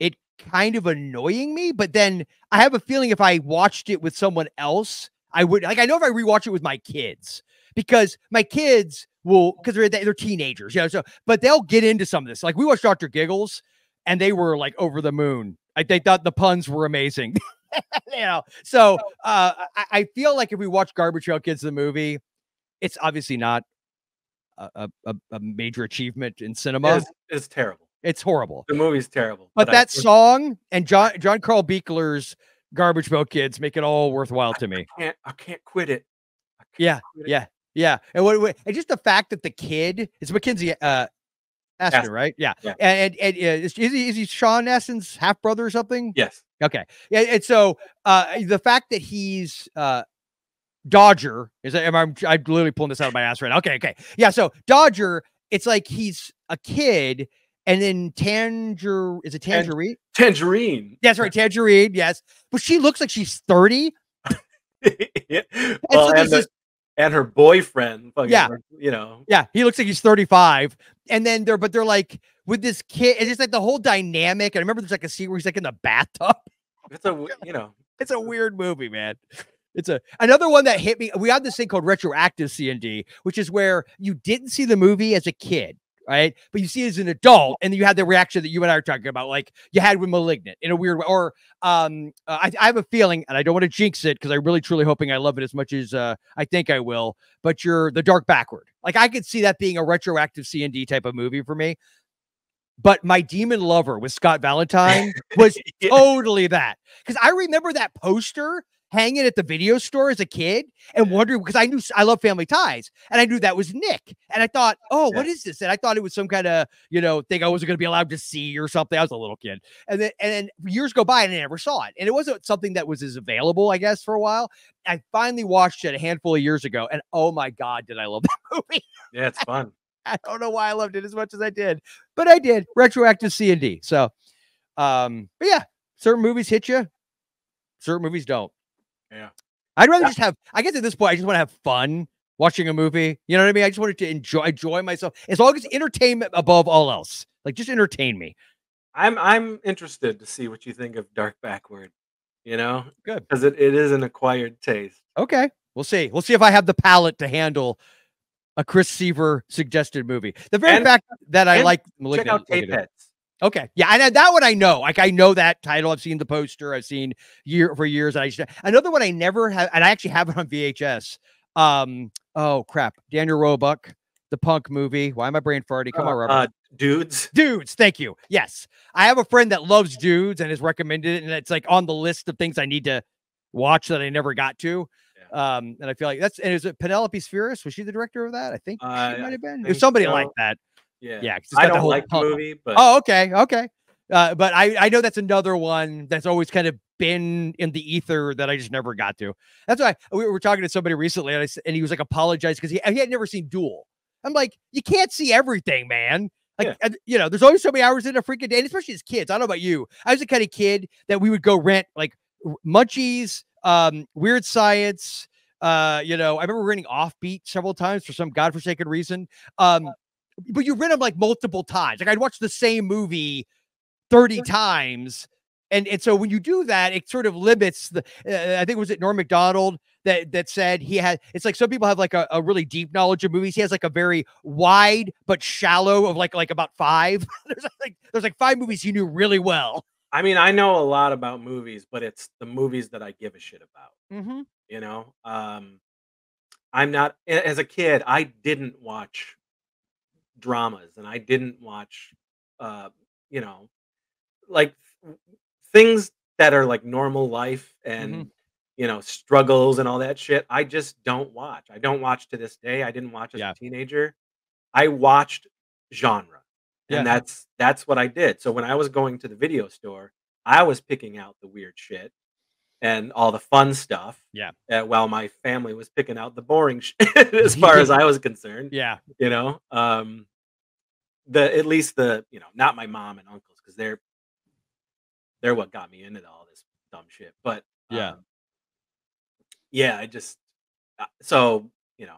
it kind of annoying me, but then I have a feeling if I watched it with someone else, I would like I know if I rewatch it with my kids because my kids will because they're they're teenagers, you know. So, but they'll get into some of this. Like we watched Doctor Giggles, and they were like over the moon. I they thought the puns were amazing. (laughs) you know, so uh, I, I feel like if we watch Garbage Pail Kids the movie, it's obviously not a, a, a major achievement in cinema. It's, it's terrible. It's horrible. The movie's terrible. But I- that song and John John Carl Buechler's Garbage Pail Kids make it all worthwhile to me. I can't. I can't quit it. Can't Yeah, quit it. yeah. Yeah, and what, what and just the fact that the kid is Mackenzie uh Astin, right? Yeah, yeah. and and, and uh, is, is he is he Sean Astin's half brother or something? Yes. Okay, yeah, and so uh the fact that he's uh Dodger is that am I I'm literally pulling this out of my ass right now. Okay, okay, yeah. So Dodger, it's like he's a kid, and then Tanger is it Tangerine? Tangerine. That's right, Tangerine. Yes, but she looks like she's thirty. (laughs) Yeah. so well, there's and, the, this- and her boyfriend. Fucking, Yeah. You know. Yeah, he looks like he's 35. And then they're, but they're like with this kid, it's just like the whole dynamic. I remember there's like a scene where he's like in the bathtub. It's a (laughs) you know. It's a weird movie, man. It's a another one that hit me. We had this thing called retroactive C and D, which is where you didn't see the movie as a kid, right? But you see it as an adult, and you had the reaction that you and I are talking about, like you had with Malignant in a weird way. Or um, uh, I, I have a feeling, and I don't want to jinx it because I really truly hoping I love it as much as uh, I think I will. But you're the Dark Backward. Like I could see that being a retroactive C and D type of movie for me. But my demon lover with Scott Valentine was (laughs) Yeah. totally that because I remember that poster hanging at the video store as a kid and wondering because I knew I love Family Ties and I knew that was Nick and I thought, oh, what is this? And I thought it was some kind of you know thing I wasn't going to be allowed to see or something. I was a little kid, and then and then years go by and I never saw it, and it wasn't something that was as available, I guess, for a while. I finally watched it a handful of years ago, and oh my god, did I love that (laughs) movie! Yeah, it's fun. (laughs) I don't know why I loved it as much as I did, but I did. Retroactive C and D. So, um, but yeah, certain movies hit you, certain movies don't. Yeah. I'd rather Yeah. just have. I guess at this point, I just want to have fun watching a movie. You know what I mean? I just wanted to enjoy enjoy myself as long as entertainment above all else. Like just entertain me. I'm I'm interested to see what you think of Dark Backward. You know, Good. because it, it is an acquired taste. Okay, we'll see. We'll see if I have the palate to handle a Chris Seaver suggested movie. The very And- fact that I like Check Malignant. out at it. Tapeheads. Okay. Yeah, and that one I know. Like I know that title. I've seen the poster. I've seen year for years. I just another one I never have, and I actually have it on VHS. Um. Oh crap. Daniel Roebuck, the punk movie. Why am I brain farty? Come on, Uh, Robert. uh, dudes. dudes. Thank you. Yes, I have a friend that loves dudes and has recommended it, and it's like on the list of things I need to watch that I never got to. Um, and I feel like that's and is it Penelope Spheeris? Was she the director of that? I think Uh, she might have been. It was somebody so. like that. Yeah. Yeah, I don't like the (laughs) movie, but Oh, okay, okay. Uh, but I I know that's another one that's always kind of been in the ether that I just never got to. That's why we were talking to somebody recently, and I and he was like apologized because he he had never seen Duel. I'm like, you can't see everything, man. Like, Yeah. you know, there's always so many hours in a freaking day, and especially as kids. I don't know about you. I was the kind of kid that we would go rent like Munchies, um, Weird Science, Uh, you know, I remember renting Offbeat several times for some godforsaken reason. Um, but you rent them like multiple times. Like I'd watch the same movie 30 times. And, and so when you do that, it sort of limits the. Uh, I think it was it Norm Macdonald that that said he had. It's like some people have like a, a really deep knowledge of movies. He has like a very wide but shallow of like like about five. (laughs) there's like there's like five movies he knew really well. I mean, I know a lot about movies, but it's the movies that I give a shit about. Mm-hmm. You know, um, I'm not as a kid. I didn't watch dramas, and I didn't watch, uh, you know, like things that are like normal life and Mhm. you know struggles and all that shit. I just don't watch. I don't watch to this day. I didn't watch as Yeah. a teenager. I watched genre, Yeah. and that's that's what I did. So when I was going to the video store, I was picking out the weird shit and all the fun stuff. Yeah. uh, while my family was picking out the boring (laughs) shit, as far as (laughs) I was concerned Yeah. you know um the at least the you know not my mom and uncles because they're they're what got me into all this dumb shit but Yeah. um, yeah i just uh, so you know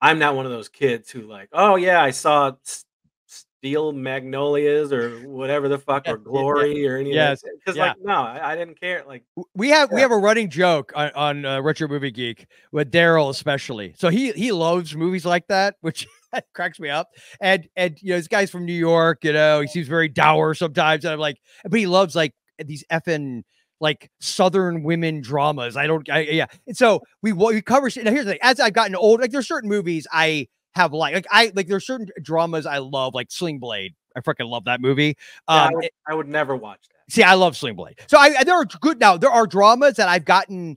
i'm not one of those kids who like oh yeah i saw S- steel magnolias or whatever the fuck Yeah, or (laughs) yeah. glory or any Yes, because yeah. like no I, I didn't care like We have we have a running joke on, on uh, Retro Movie Geek with Daryl especially. So he he loves movies like that, which (laughs) cracks me up. And and you know this guy's from New York. You know he seems very dour sometimes, and I'm like, but he loves like these effing like Southern women dramas. I don't, I, yeah. And so we we cover. shit- Now here's the thing: as I've gotten old, like there's certain movies I have like, like I like there's certain dramas I love, like Sling Blade. I freaking love that movie. yeah, I, Um, would, I would never watch that See, I love Sling Blade. So I there are good now. There are dramas that I've gotten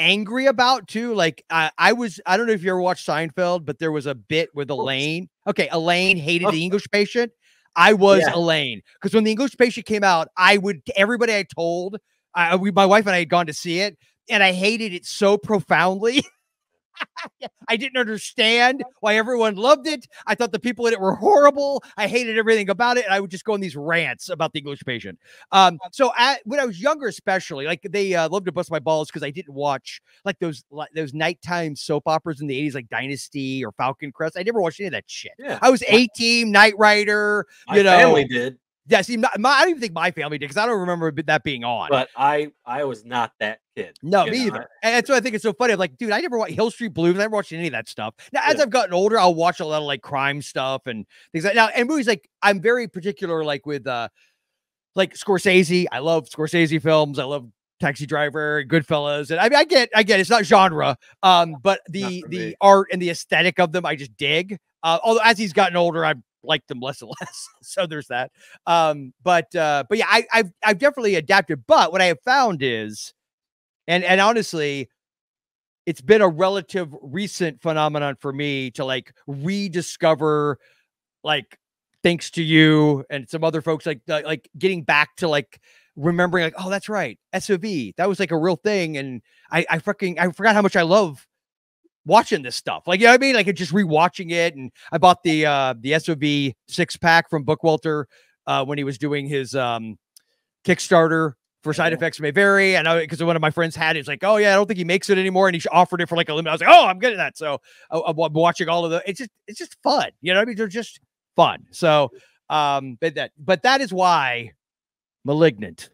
angry about too. Like I I was I don't know if you ever watched Seinfeld, but there was a bit with Elaine. Okay, Elaine hated oh. the English patient. I was Yeah. Elaine because when the English patient came out, I would everybody I told, I we my wife and I had gone to see it, and I hated it so profoundly. (laughs) (laughs) I didn't understand why everyone loved it. I thought the people in it were horrible. I hated everything about it. And I would just go on these rants about the English patient. Um, so at, when I was younger, especially, like they uh, loved to bust my balls because I didn't watch like those like, those nighttime soap operas in the 80s, like Dynasty or Falcon Crest. I never watched any of that shit. yeah I was A Team, Knight Rider. my you know, family did Yeah, see, my, my- I don't even think my family did because I don't remember that being on. but i i was not that kid No, me know? either. And that's why I think it's so funny. I'm like, dude, I never watched Hill Street Blues. I never watched any of that stuff. Now, as Yeah. I've gotten older, I'll watch a lot of like crime stuff and things like now. And movies like I'm very particular, like with uh like Scorsese. I love Scorsese films. I love Taxi Driver, Goodfellas, and I mean, I get, I get, it's not genre, um, but the the me. art and the aesthetic of them, I just dig. Uh, although as he's gotten older, I've liked them less and (laughs) less. so there's that. Um, but uh, but yeah, I, I've I've definitely adapted. But what I have found is, and and honestly, it's been a relative recent phenomenon for me to like rediscover, like thanks to you and some other folks, like like getting back to like remembering, like oh that's right, SOV, that was like a real thing, and I I fucking I forgot how much I love watching this stuff. Like, you know what I mean? Like just rewatching it. And I bought the uh the SOV six pack from Bookwalter uh when he was doing his um Kickstarter for side effects may vary. I know because one of my friends had it. It's like, oh yeah, I don't think he makes it anymore, and he offered it for like a limit. I was like, oh, I'm getting that. So I, I'm watching all of the. It's just it's just fun. You know what I mean? They're just fun. So um, but that but that is why Malignant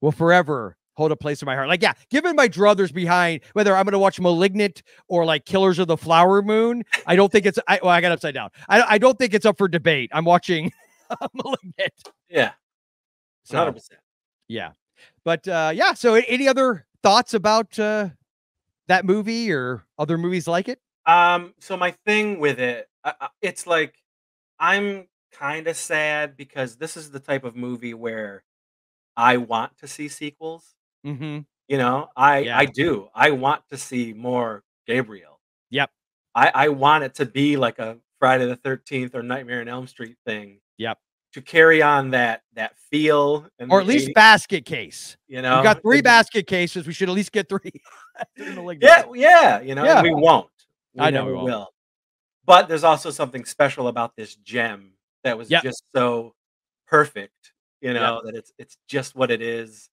will forever hold a place in my heart. Like, yeah, given my druthers behind whether I'm going to watch Malignant or like Killers of the Flower Moon, I don't think it's. I, well, I got upside down. I, I don't think it's up for debate. I'm watching (laughs) Malignant. yeah So 100% yeah, but uh, yeah. So, any other thoughts about uh, that movie or other movies like it? Um, so my thing with it, I, I- it's like I'm kind of sad because this is the type of movie where I want to see sequels. Mm-hmm. You know, I Yeah. I do. I want to see more Gabriel. Yep. I I want it to be like a Friday the Thirteenth or Nightmare on Elm Street thing. Yep. To carry on that that feel, and Or at least 80 basket case. you know, we got three basket cases. We should at least get three. (laughs) Yeah, yeah, you know, Yeah. we won't. We I know we won't. will. But there's also something special about this gem that was Yep. just so perfect, you know, that it's it's just what it is.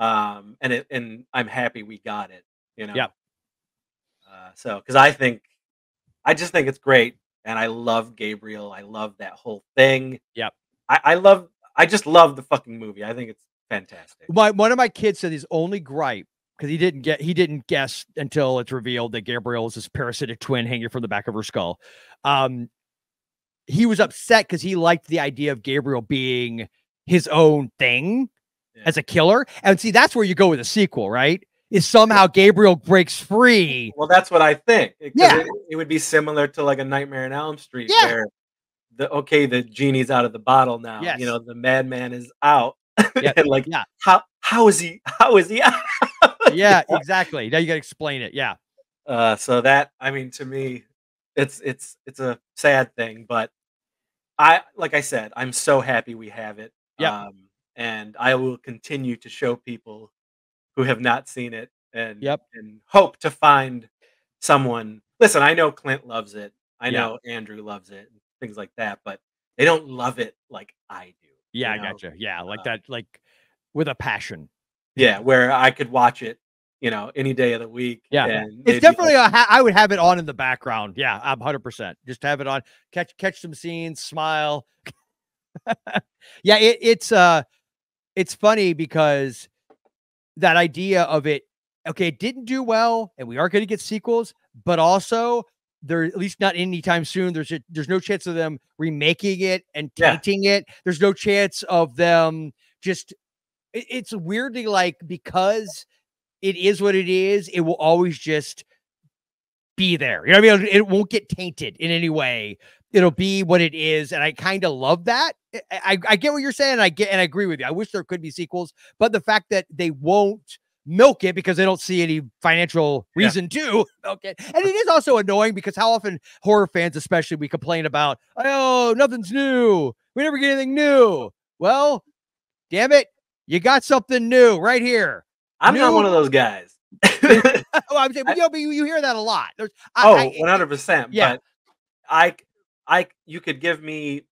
Um, and it and I'm happy we got it. You know. Yep. Uh, so, because I think, I just think it's great, and I love Gabriel. I love that whole thing. Yep. I, I love. I just love the fucking movie. I think it's fantastic. My one of my kids said his only gripe because he didn't get he didn't guess until it's revealed that Gabriel is this parasitic twin hanging from the back of her skull. Um, he was upset because he liked the idea of Gabriel being his own thing Yeah. as a killer. And see, that's where you go with a sequel, right? Is somehow Gabriel breaks free. Well, that's what I think. It, Yeah. it, it would be similar to like a Nightmare on Elm Street, Yeah. where the okay, the genie's out of the bottle now. Yes. You know, the madman is out. (laughs) Yeah, and like, yeah. how how is he? How is he (laughs) out? (laughs) Yeah, exactly. Now you got to explain it. Yeah. Uh, so that I mean, to me, it's it's it's a sad thing, but I like I said, I'm so happy we have it. Yeah. Um, and I will continue to show people who have not seen it and Yep. and hope to find someone. Listen, I know Clint loves it. I Yeah. know Andrew loves it, and things like that, but they don't love it like I do. you Yeah, I know? gotcha. Yeah, like Uh, that, like with a passion. Yeah, where I could watch it, you know, any day of the week. Yeah. It's like, definitely a ha- I would have it on in the background. Yeah, I'm 100%. Just have it on. Catch catch some scenes, smile. (laughs) yeah, it, it's uh it's funny because that idea of it okay, it didn't do well and we are going to get sequels, but also there at least not anytime soon there's a, there's no chance of them remaking it and Yeah. tainting it. There's no chance of them just it- it's weirdly like because it is what it is, it will always just be there. You know what I mean? It won't get tainted in any way. It'll be what it is, and I kind of love that. I, I, I get what you're saying. I get and I agree with you. I wish there could be sequels, but the fact that they won't milk it because they don't see any financial Yeah. reason to (laughs) milk it, and it (laughs) is also annoying because how often horror fans, especially, we complain about, oh, nothing's new. We never get anything new. Well, damn it, you got something new right here. I'm not one of those guys. well, (laughs) oh, I'm saying, but, you know, but you, you hear that a lot. There's, I, oh, I- 100%. yeah. But I, I, you could give me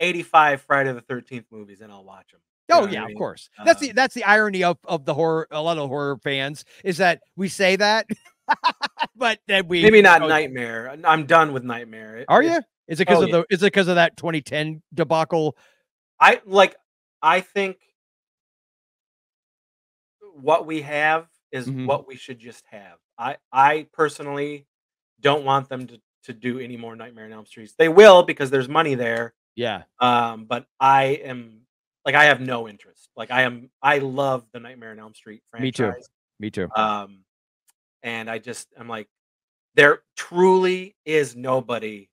85 Friday the 13th movies and I'll watch them. Oh yeah, of course. That's the Um, that's the irony of of the horror. A lot of horror fans is that we say that, (laughs) but then we Maybe not oh, Nightmare. I'm done with Nightmare. It- Are you? Is it because Oh, of the? Is it because of that 2010 debacle? I like, I think what we have is Mhm. what we should just have. I, I personally don't want them to, to do any more Nightmare on Elm Streets. They will because there's money there. Yeah, Um, but I am like I have no interest. Like I am I love the Nightmare on Elm Street franchise. Me too. me too. Um and I just I'm like there truly is nobody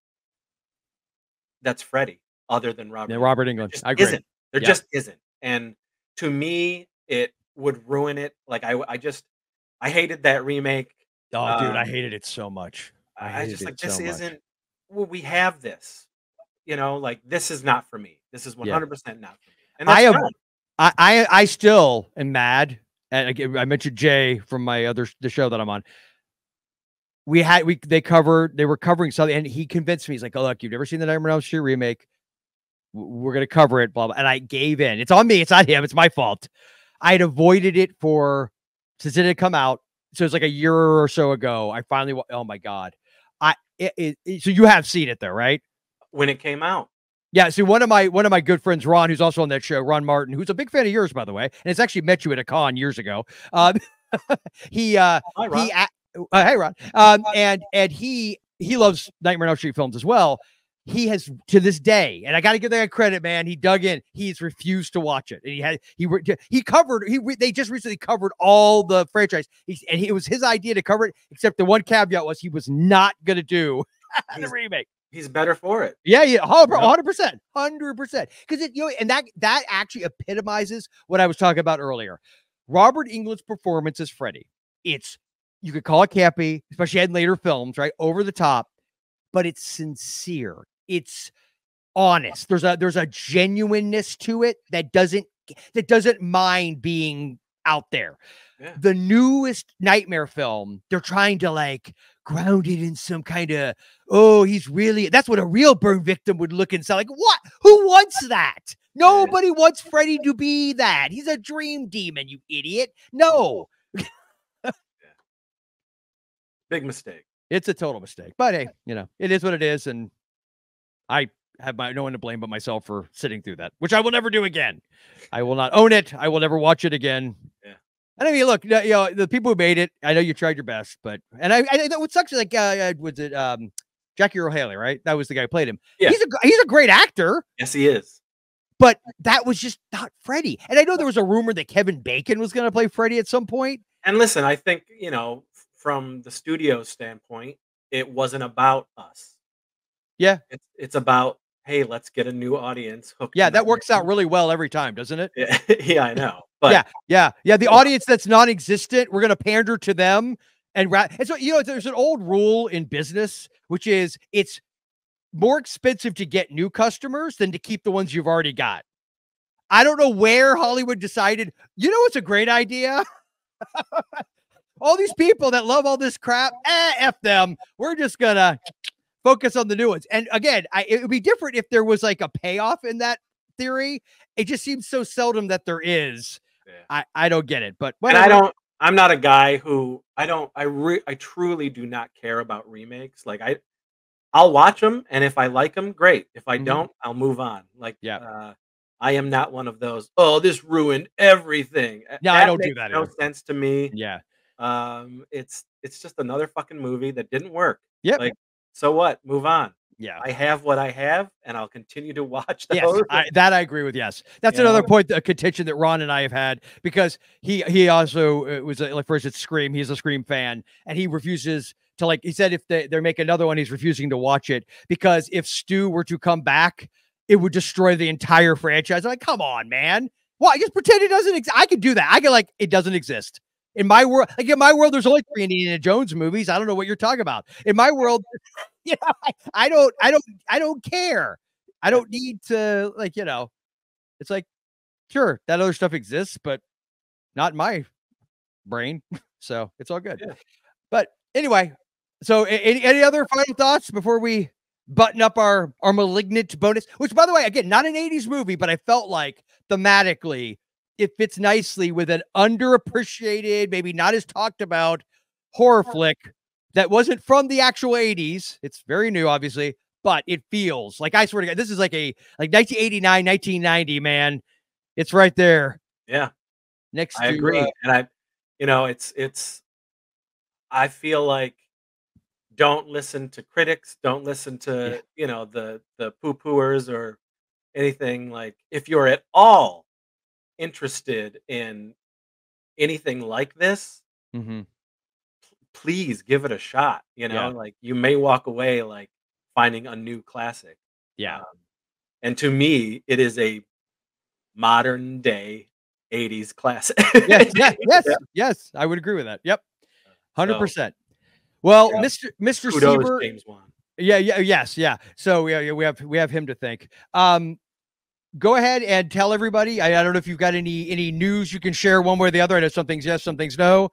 that's Freddy other than Robert. Yeah. Robert Englund. I agree. Isn't. There Yeah. just isn't. And to me it would ruin it. Like I I just I hated that remake. Oh, dude, I um, hated it so much. I I, just like this so isn't well, we have this. You know, like this is not for me. This is 100% Yeah. not for me. And I have- I, I I still am mad. And again, I mentioned Jay from my other the show that I'm on. We had we they covered they were covering something, and he convinced me. He's like, "Oh, look, you've never seen the Nightmare on Elm Street remake. We're gonna cover it." Blah blah. And I gave in. It's on me. It's not him. It's my fault. I had avoided it for since it had come out. So it's like a year or so ago. I finally. Oh my god. I it, it, it- so you have seen it though, right? when it came out. Yeah, see, one of my one of my good friends, Ron, who's also on that show, Ron Martin, who's a big fan of yours, by the way, and has actually met you at a con years ago. Um, (laughs) he uh, Hi, Rob. he uh, hey Ron, um, and and he he loves Nightmare on Elm Street films as well. He has to this day, and I got to give that credit, man. He dug in. He's refused to watch it, and he had he he covered. He they just recently covered all the franchise, He's, and he, it was his idea to cover it. Except the one caveat was he was not going to do (laughs) the remake. He's better for it. Yeah, yeah, hundred percent, hundred percent. Because it, you know, and that that actually epitomizes what I was talking about earlier. Robert Englund's performance as Freddy. It's you could call it campy, especially in later films, right? Over the top, but it's sincere. It's honest. There's a there's a genuineness to it that doesn't that doesn't mind being out there. Yeah. The newest nightmare film, they're trying to like ground it in some kind of oh, he's really that's what a real burn victim would look and sound like. What? Who wants that? Nobody wants Freddy to be that. He's a dream demon, you idiot. No. Big mistake. It's a total mistake. But hey, you know, it is what it is, and I have my no one to blame but myself for sitting through that, which I will never do again. I will not own it. I will never watch it again. Yeah. And I mean, look, you know, the people who made it, I know you tried your best, but and I, I what sucks is like, uh, was it um, Jackie Earle Haley, right? That was the guy who played him. Yeah. he's a he's a great actor, Yes, he is. but that was just not Freddy. And I know there was a rumor that Kevin Bacon was going to play Freddy at some point. And listen, I think you know, from the studio standpoint, it wasn't about us. Yeah. It's it's about hey, let's get a new audience hooked. Yeah, that works out really well every time, doesn't it? Yeah, (laughs) yeah, I know. But Yeah. Yeah, yeah. The audience that's non-existent, we're gonna pander to them, and ra- and so you know, there's an old rule in business, which is it's more expensive to get new customers than to keep the ones you've already got. I don't know where Hollywood decided. You know, what's a great idea. (laughs) all these people that love all this crap, eh, f them. We're just gonna focus on the new ones. And again, I, it would be different if there was like a payoff in that theory. It just seems so seldom that there is. Yeah. I, I don't get it, but I don't. I'm not a guy who I don't. I re, I truly do not care about remakes. Like I, I'll watch them, and if I like them, great. If I Mhm. don't, I'll move on. Like Yeah. uh, I am not one of those. Oh, this ruined everything. No, I don't do that No either. sense to me. Yeah. Um, it's it's just another fucking movie that didn't work. Yep. Like, so what? Move on. Yeah. I have what I have, and I'll continue to (laughs) watch those. Yes, I, that I agree with. Yes, that's You another know? point, a contention that Ron and I have had because he he also uh, was a, like first it's Scream. He's a Scream fan, and he refuses to like. He said if they they make another one, he's refusing to watch it because if Stu were to come back, it would destroy the entire franchise. I'm like, come on, man. Well, I just pretend it doesn't exist. I could do that. I could like it doesn't exist. In my world, like in my world, there's only three Indiana Jones movies. I don't know what you're talking about. In my world, (laughs) you know, I, I don't, I don't, I don't care. I don't need to like, you know, it's like, sure, that other stuff exists, but not in my brain. (laughs) So it's all good. Yeah. But anyway, so any, any other final thoughts before we button up our our malignant bonus? Which, by the way, again, not an '80s movie, but I felt like thematically it fits nicely with an underappreciated, maybe not as talked about horror flick that wasn't from the actual 80s. It's very new, obviously, but it feels like I swear to God, this is like a like 1989, 1990, man. It's right there yeah. next I to agree, uh, and I, you know, it's it's. I feel like don't listen to critics, don't listen to you know the the poo pooers or anything like. If you're at all interested in anything like this, mhm. Please give it a shot. You know, Yeah. like you may walk away like finding a new classic. yeah. Um, and to me, it is a modern day '80s classic. yes, (laughs) yeah, yes, Yeah. yes. I would agree with that. Yep. Hundred So, percent. Well, Yeah. Mr. Mr. Kudos, James Wan. Yeah, yeah, yes, yeah. So yeah, yeah, we have we have him to thank. Um, go ahead and tell everybody. I, I don't know if you've got any any news you can share one way or the other. I know some things yes, some things no.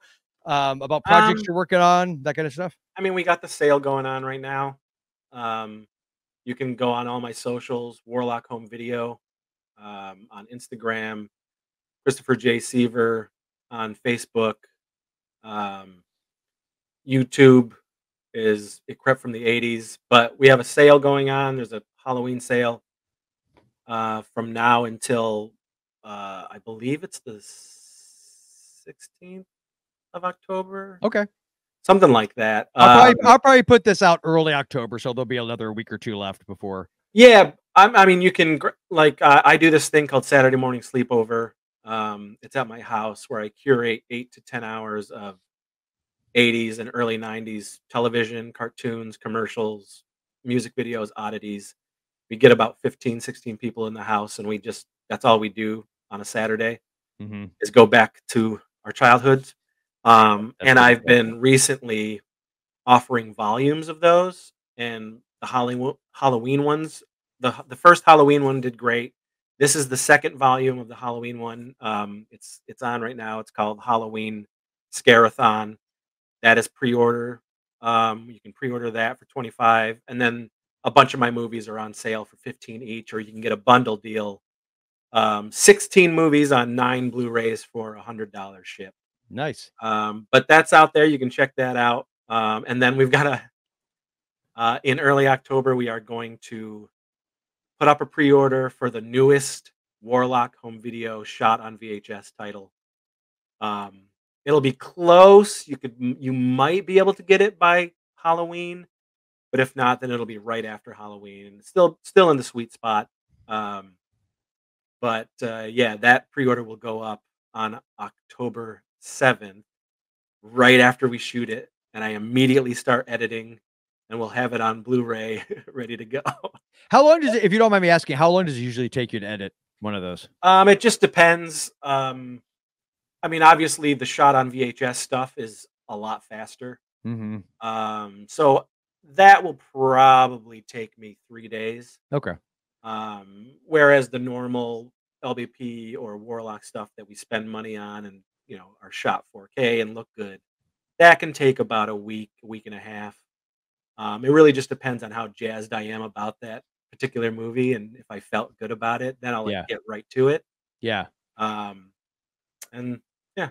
Um, about projects Um, you're working on, that kind of stuff. I mean, we got the sale going on right now. Um, you can go on all my socials, Warlock Home Video, um, on Instagram, Christopher J. Seaver on Facebook. Um, YouTube is it crept from the 80s, but we have a sale going on. There's a Halloween sale uh, from now until uh, I believe it's the 16th of October Okay, something like that. I'll probably Um, I'll probably put this out early October, so there'll be another week or two left before. yeah, I'm, I mean, you can like uh, I do this thing called Saturday morning sleepover. Um, it's at my house where I curate eight to ten hours of 80s and early 90s television, cartoons, commercials, music videos, oddities. We get about 15, 16 people in the house, and we just that's all we do on a Saturday. Mm-hmm. is go back to our childhoods. Um, and I've cool. been recently offering volumes of those, and the Halloween Halloween ones. the The first Halloween one did great. This is the second volume of the Halloween one. Um, it's it's on right now. It's called Halloween Scarathon. That is pre-order. Um, you can pre-order that for twenty five, and then a bunch of my movies are on sale for fifteen each, or you can get a bundle deal um, 16 movies on nine Blu-rays for a hundred dollars ship. Nice. Um, but that's out there. You can check that out. Um, and then we've got a uh, in early October we are going to put up a pre-order for the newest Warlock home video shot on VHS title. Um, it'll be close. You could you might be able to get it by Halloween, but if not, then it'll be right after Halloween. Still still in the sweet spot. Um, but uh, yeah, that pre-order will go up on October 7th, right after we shoot it, and I immediately start editing and we'll have it on Blu-ray (laughs) ready to go. How long does it, if you don't mind me asking, how long does it usually take you to edit one of those? Um, it just depends. Um, I mean, obviously, the shot on VHS stuff is a lot faster. Mm-hmm. Um, so that will probably take me three days. Okay. Um, whereas the normal LBP or Warlock stuff that we spend money on and you know are shot 4K and look good, that can take about a week, a week and a half. Um, it really just depends on how jazzed I am about that particular movie, and if I felt good about it, then I'll like, Yeah. get right to it. Yeah. Um, and yeah.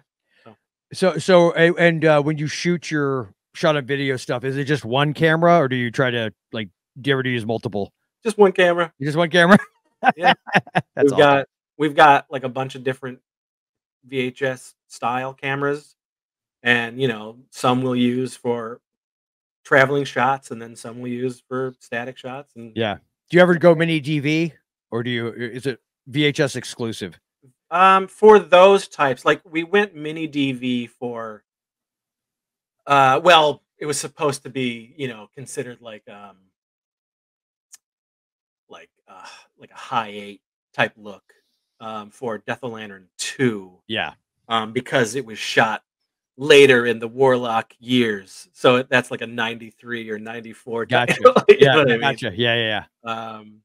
So so a- and uh, when you shoot your shot of video stuff, is it just one camera or do you try to like do you ever use multiple? just one camera. You just one camera? Yeah. (laughs) That's we've awesome. got we've got like a bunch of different VHS style cameras, and you know some we'll use for traveling shots, and then some will use for static shots. And Yeah. Do you ever go mini DV or do you is it VHS exclusive? Um, for those types, like we went mini DV for. Uh, well, it was supposed to be, you know, considered like um, like uh, like a high eight type look, um, for Death of Lantern two, Yeah. um, because it was shot later in the Warlock years, so that's like a ninety three or ninety four. Gotcha. (laughs) you know Yeah. mean? gotcha. Yeah, yeah, yeah. Um,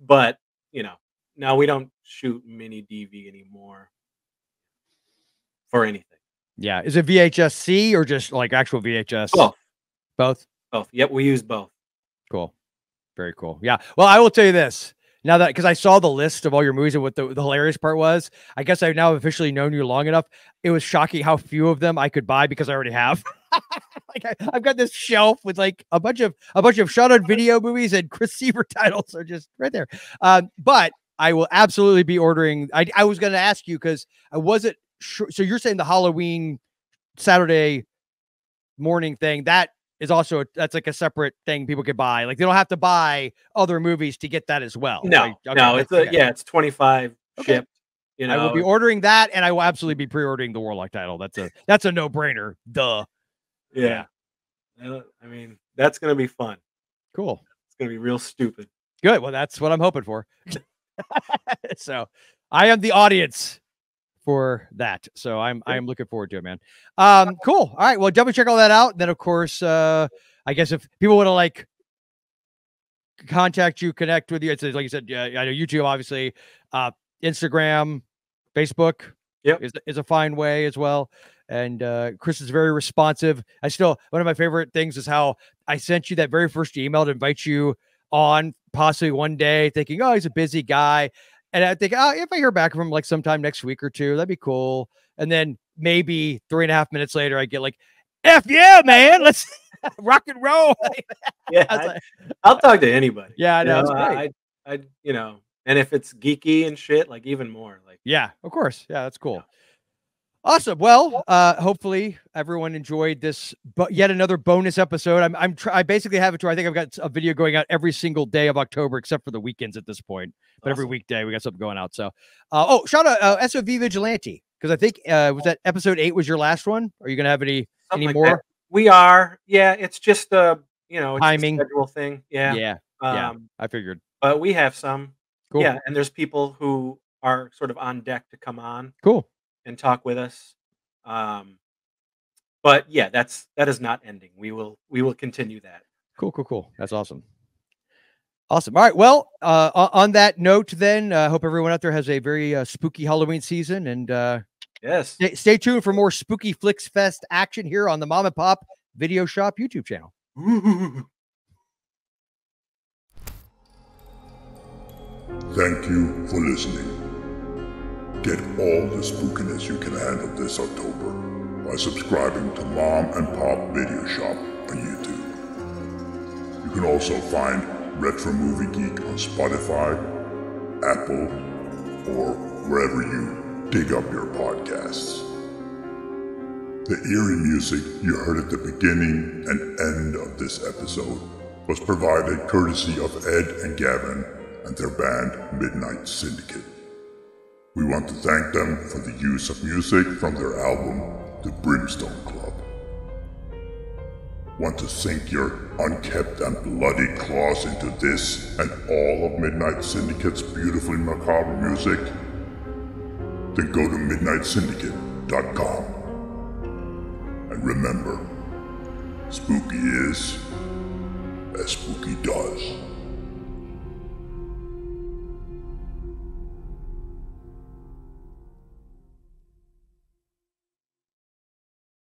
but you know, now we don't shoot mini DV anymore for anything. Yeah. Is it VHS C or just like actual VHS? Both, Both. both. Yep, we use both. Cool. Very cool. Yeah. Well, I will tell you this. Now that because I saw the list of all your movies and what the, the hilarious part was, I guess I've now officially known you long enough. It was shocking how few of them I could buy because I already have. (laughs) like I, I've got this shelf with like a bunch of a bunch of shot on video movies and Chris Seaver (laughs) titles are just right there. Um, but I will absolutely be ordering. I, I was going to ask you because I wasn't sure. So you're saying the Halloween Saturday morning thing that is also a, that's like a separate thing people could buy. Like they don't have to buy other movies to get that as well. No, right? Okay, no, it's a, okay. yeah, it's twenty five Okay. shipped. You know, I will be ordering that, and I will absolutely be pre-ordering the Warlock title. That's a that's a no-brainer. Duh. yeah. Uh, I mean, that's gonna be fun. Cool. It's gonna be real stupid. Good. Well, that's what I'm hoping for. (laughs) so I am the audience for that. So I'm I am looking forward to it, man. Um, (laughs) cool. All right. Well, double check all that out. Then of course, uh, I guess if people want to like contact you, connect with you, it's like you said, yeah, I know YouTube, obviously, uh, Instagram, Facebook, Yep. is is a fine way as well. And uh, Chris is very responsive. I still one of my favorite things is how I sent you that very first email to invite you on possibly one day, thinking, oh, he's a busy guy. And I think, oh, if I hear back from him like sometime next week or two, that'd be cool. And then maybe three and a half minutes later, I get like, F yeah, man, let's (laughs) rock and roll. (laughs) Yeah, I I, like, will talk to anybody. yeah, I know. It's know. I, I, you know, and if it's geeky and shit, like even more. Like, Yeah, of course. Yeah, that's cool. Awesome. Well, uh, hopefully everyone enjoyed this, but yet another bonus episode. I'm, I'm, I basically have it to. I think I've got a video going out every single day of October, except for the weekends at this point. But every weekday we got something going out. So, uh, oh, shout out uh, SOV Vigilante because I think uh, was that episode eight was your last one. Are you gonna have any something any like more? that. We are. Yeah, it's just a you know it's a Timing. schedule thing. Yeah. yeah, Um, yeah. I figured. But we have some. Cool. Yeah, and there's people who are sort of on deck to come on Cool. And talk with us. Um, but yeah, that's that is not ending. We will we will continue that. Cool, cool, cool. That's awesome. Awesome. All right. Well, uh, on that note, then, I uh, hope everyone out there has a very uh, spooky Halloween season and uh, Yes. stay, stay tuned for more Spooky Flix Fest action here on the Mom and Pop Video Shop YouTube channel. (laughs) Thank you for listening. Get all the spookiness you can handle this October by subscribing to Mom and Pop Video Shop on YouTube. You can also find Retro Movie Geek on Spotify, Apple, or wherever you dig up your podcasts. The eerie music you heard at the beginning and end of this episode was provided courtesy of Ed and Gavin and their band Midnight Syndicate. We want to thank them for the use of music from their album, The Brimstone Club. Want to sink your unkept and bloody claws into this and all of Midnight Syndicate's beautifully macabre music? Then go to midnightsyndicate.com. And remember, spooky is as spooky does.